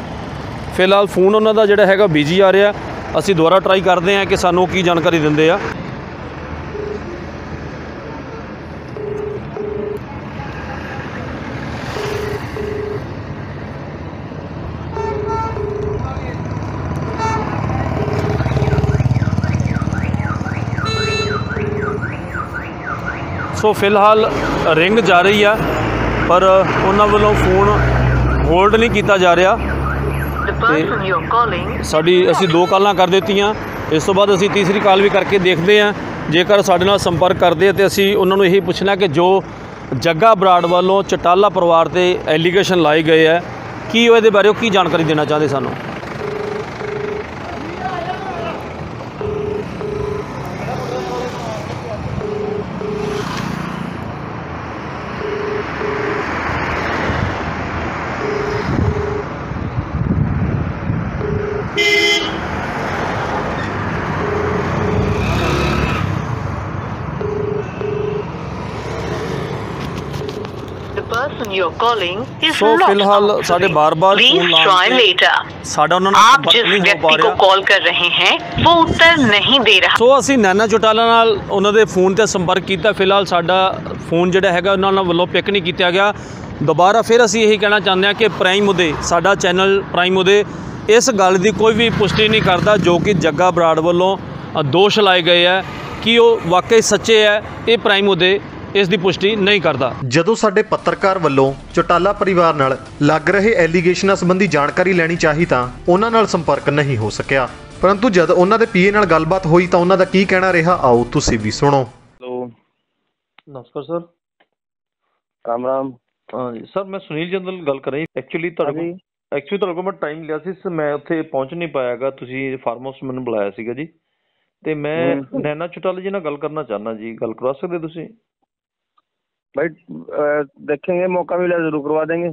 ਫਿਲਹਾਲ ਫੋਨ ਉਹਨਾਂ ਦਾ ਜਿਹੜਾ ਹੈਗਾ ਬਿਜ਼ੀ ਆ ਰਿਹਾ। ਅਸੀਂ ਦੁਬਾਰਾ ਟਰਾਈ ਕਰਦੇ ਹਾਂ ਕਿ ਸਾਨੂੰ ਕੀ ਜਾਣਕਾਰੀ ਦਿੰਦੇ ਆ। ਸੋ ਫਿਲਹਾਲ ਰਿੰਗ ਜਾ ਰਹੀ ਆ ਪਰ ਉਹਨਾਂ ਵੱਲੋਂ ਫੋਨ ਹੋਲਡ ਨਹੀਂ ਕੀਤਾ ਜਾ ਰਿਹਾ। ਸਾਡੀ ਅਸੀਂ ਦੋ ਕਾਲਾਂ ਕਰ ਦਿੱਤੀਆਂ ਇਸ ਤੋਂ ਬਾਅਦ ਅਸੀਂ ਤੀਸਰੀ ਕਾਲ ਵੀ ਕਰਕੇ ਦੇਖਦੇ ਹਾਂ। ਜੇਕਰ ਸਾਡੇ ਨਾਲ ਸੰਪਰਕ ਕਰਦੇ ਤੇ ਅਸੀਂ ਉਹਨਾਂ ਨੂੰ ਇਹੀ ਪੁੱਛਣਾ ਕਿ ਜੋ ਜੱਗਾ ਬਰਾੜ ਵੱਲੋਂ ਚਟਾਲਾ ਪਰਿਵਾਰ ਤੇ ਐਲੀਗੇਸ਼ਨ ਲਾਏ ਗਏ ਆ ਕੀ ਉਹ ਇਹਦੇ ਬਾਰੇ ਕੀ ਜਾਣਕਾਰੀ ਦੇਣਾ ਚਾਹੁੰਦੇ ਸਾਨੂੰ? ਕਾਲਿੰਗ ਇਸ ਸੋ ਫਿਲਹਾਲ ਸਾਡੇ ਬਾਰ-ਬਾਰ ਫੋਨ ਲਾਉਣ ਤੇ ਸਾਡਾ ਉਹਨਾਂ ਨੂੰ ਆਪ ਜਿਸ ਵਿਅਕਤੀ ਕੋ ਕਾਲ ਕਰ ਰਹੇ ਹੈ ਉਹ ਉੱਤਰ ਨਹੀਂ ਦੇ ਰਿਹਾ ਸੋ ਅਸੀਂ ਨੈਨਾ ਚੋਟਾਲਾ ਨਾਲ ਉਹਨਾਂ ਦੇ ਫੋਨ ਤੇ ਸੰਪਰਕ ਕੀਤਾ ਫਿਲਹਾਲ ਸਾਡਾ ਫੋਨ ਜਿਹੜਾ ਹੈਗਾ ਉਹਨਾਂ ਨਾਲ ਵੱਲੋਂ ਪਿਕ ਨਹੀਂ ਕੀਤਾ ਗਿਆ ਦੁਬਾਰਾ ਫਿਰ ਅਸੀਂ ਇਹੀ ਕਹਿਣਾ ਚਾਹੁੰਦੇ ਹਾਂ ਕਿ ਪ੍ਰਾਈਮ ਉਦੇ ਸਾਡਾ ਚੈਨਲ ਪ੍ਰਾਈਮ ਉਦੇ ਇਸ ਗੱਲ ਦੀ ਕੋਈ ਵੀ ਪੁਸ਼ਟੀ ਨਹੀਂ ਕਰਦਾ ਜੋ ਕਿ ਜੱਗਾ ਬਰਾੜ ਵੱਲੋਂ ਦੋਸ਼ ਲਾਏ ਗਏ ਹੈ ਕਿ ਉਹ ਵਾਕਈ ਸੱਚੇ ਹੈ ਇਹ ਪ੍ਰਾਈਮ ਉਦੇ ਇਸ ਦੀ ਪੁਸ਼ਟੀ ਨਹੀਂ ਕਰਦਾ। ਜਦੋਂ ਸਾਡੇ ਪੱਤਰਕਾਰ ਵੱਲੋਂ ਚੋਟਾਲਾ ਪਰਿਵਾਰ ਨਾਲ ਲੱਗ ਰਹੇ ਐਲੀਗੇਸ਼ਨਾਂ ਸੰਬੰਧੀ ਜਾਣਕਾਰੀ ਲੈਣੀ ਚਾਹੀ ਤਾਂ ਉਹਨਾਂ ਨਾਲ ਸੰਪਰਕ ਨਹੀਂ ਹੋ ਸਕਿਆ। ਪਰੰਤੂ ਜਦ ਉਹਨਾਂ ਦੇ ਪੀਏ ਨਾਲ ਗੱਲਬਾਤ ਹੋਈ ਤਾਂ ਉਹਨਾਂ ਦਾ ਕੀ ਕਹਿਣਾ ਰਿਹਾ ਆਓ ਤੁਸੀਂ ਵੀ ਸੁਣੋ। ਹੈਲੋ। ਨਮਸਕਾਰ ਸਰ। ਰਾਮ ਰਾਮ। ਹਾਂਜੀ ਸਰ ਮੈਂ ਸੁਨੀਲ ਜੰਦਲ ਗੱਲ ਕਰ ਰਹੀ। ਐਕਚੁਅਲੀ ਤੁਹਾਡੇ ਐਕਚੁਅਲੀ ਤੁਹਾਡੇ ਕੋਲ ਮੈਂ ਟਾਈਮ ਲਿਆ ਸੀ ਮੈਂ ਉੱਥੇ ਪਹੁੰਚ ਨਹੀਂ ਪਾਇਆਗਾ ਤੁਸੀਂ ਫਾਰਮ ਹਾਊਸ ਮੈਨੂੰ ਬੁਲਾਇਆ ਸੀਗਾ ਜੀ। ਤੇ ਮੈਂ। ਨੈਨਾ ਚੁਟਾਲਾ ਜੀ ਨਾਲ ਗੱਲ ਕਰਨਾ ਚਾਹਨਾ ਜੀ। ਗੱਲ ਕਰਵਾ ਸਕਦੇ ਤੁਸੀਂ? भाई देखेंगे मौका मिला ज़रूर करवा देंगे।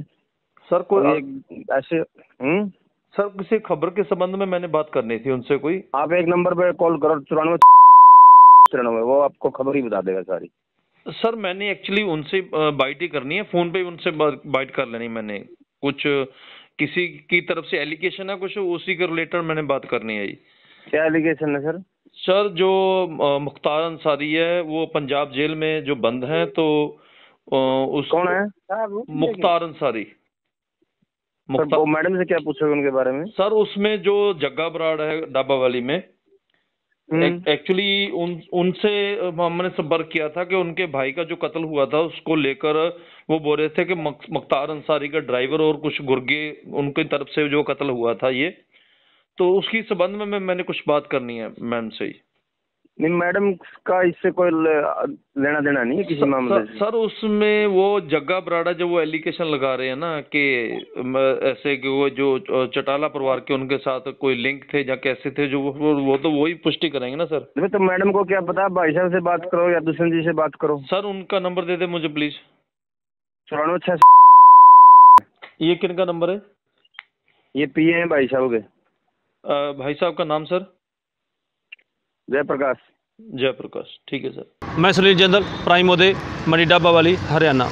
सर कोई ये ऐसे हम्म? सर किसी खबर के संबंध में मैंने बात करनी थी उनसे कोई? आप एक नंबर पे कॉल करो चौरानवे तिरानवे वो आपको खबर ही बता देगा सारी। सर मैंने एक्चुअली उनसे बाइट ही करनी है फ़ोन पे ही उनसे बाइट कर लेनी मैंने। कुछ किसी की तरफ़ से एलिगेशन है कुछ उसी के रिलेटेड मैंने बात करनी है। क्या एलिगेशन है सर? सर जो मुख्तार अंसारी है वो पंजाब जेल में जो बंद हैं तो उस कौन है? मुख्तार अंसारी। मुख्तार मैडम से क्या पूछोगे उनके बारे में? सर उसमें जो जग्गा बराड़ है डाबा वाली में हम्म, एक्चुअली उन उनसे हमने संपर्क किया था कि उनके भाई का जो कत्ल हुआ था उसको लेकर वो बोल रहे थे कि मुख्तार अंसारी का ड्राइवर और कुछ गुर्गे उनकी तरफ़ से जो कत्ल हुआ था ये। तो उसकी संबंध में मैं, मैंने कुछ बात करनी है मैम से ही। नहीं मैडम का इससे कोई लेना देना नहीं है किसी मामले सर, सर उसमें वो जग्गा बराड़ा जो वो एलिगेशन लगा रहे हैं ना कि ऐसे कि वो जो चटाला परिवार के उनके साथ कोई लिंक थे या कैसे थे जो वो, वो तो वही पुष्टि करेंगे ना सर? तो मैडम को क्या पता भाई साहब से बात करो या दुष्यंत जी से बात करो। सर उनका नंबर दे दे मुझे प्लीज़। चौरानवे छह ये किन का नंबर है? ये पिए हैं भाई साहब के। भाई साहब का नाम सर? ਜੈ ਪ੍ਰਕਾਸ਼ ਜੈ ਪ੍ਰਕਾਸ਼ ਠੀਕ ਹੈ ਸਰ। ਮੈਂ ਸੁਨੀਲ ਜੰਦਲ ਪ੍ਰਾਈਮ ਉਹਦੇ, ਮਨੀ ਡਾਬਾ ਵਾਲੀ, ਹਰਿਆਣਾ।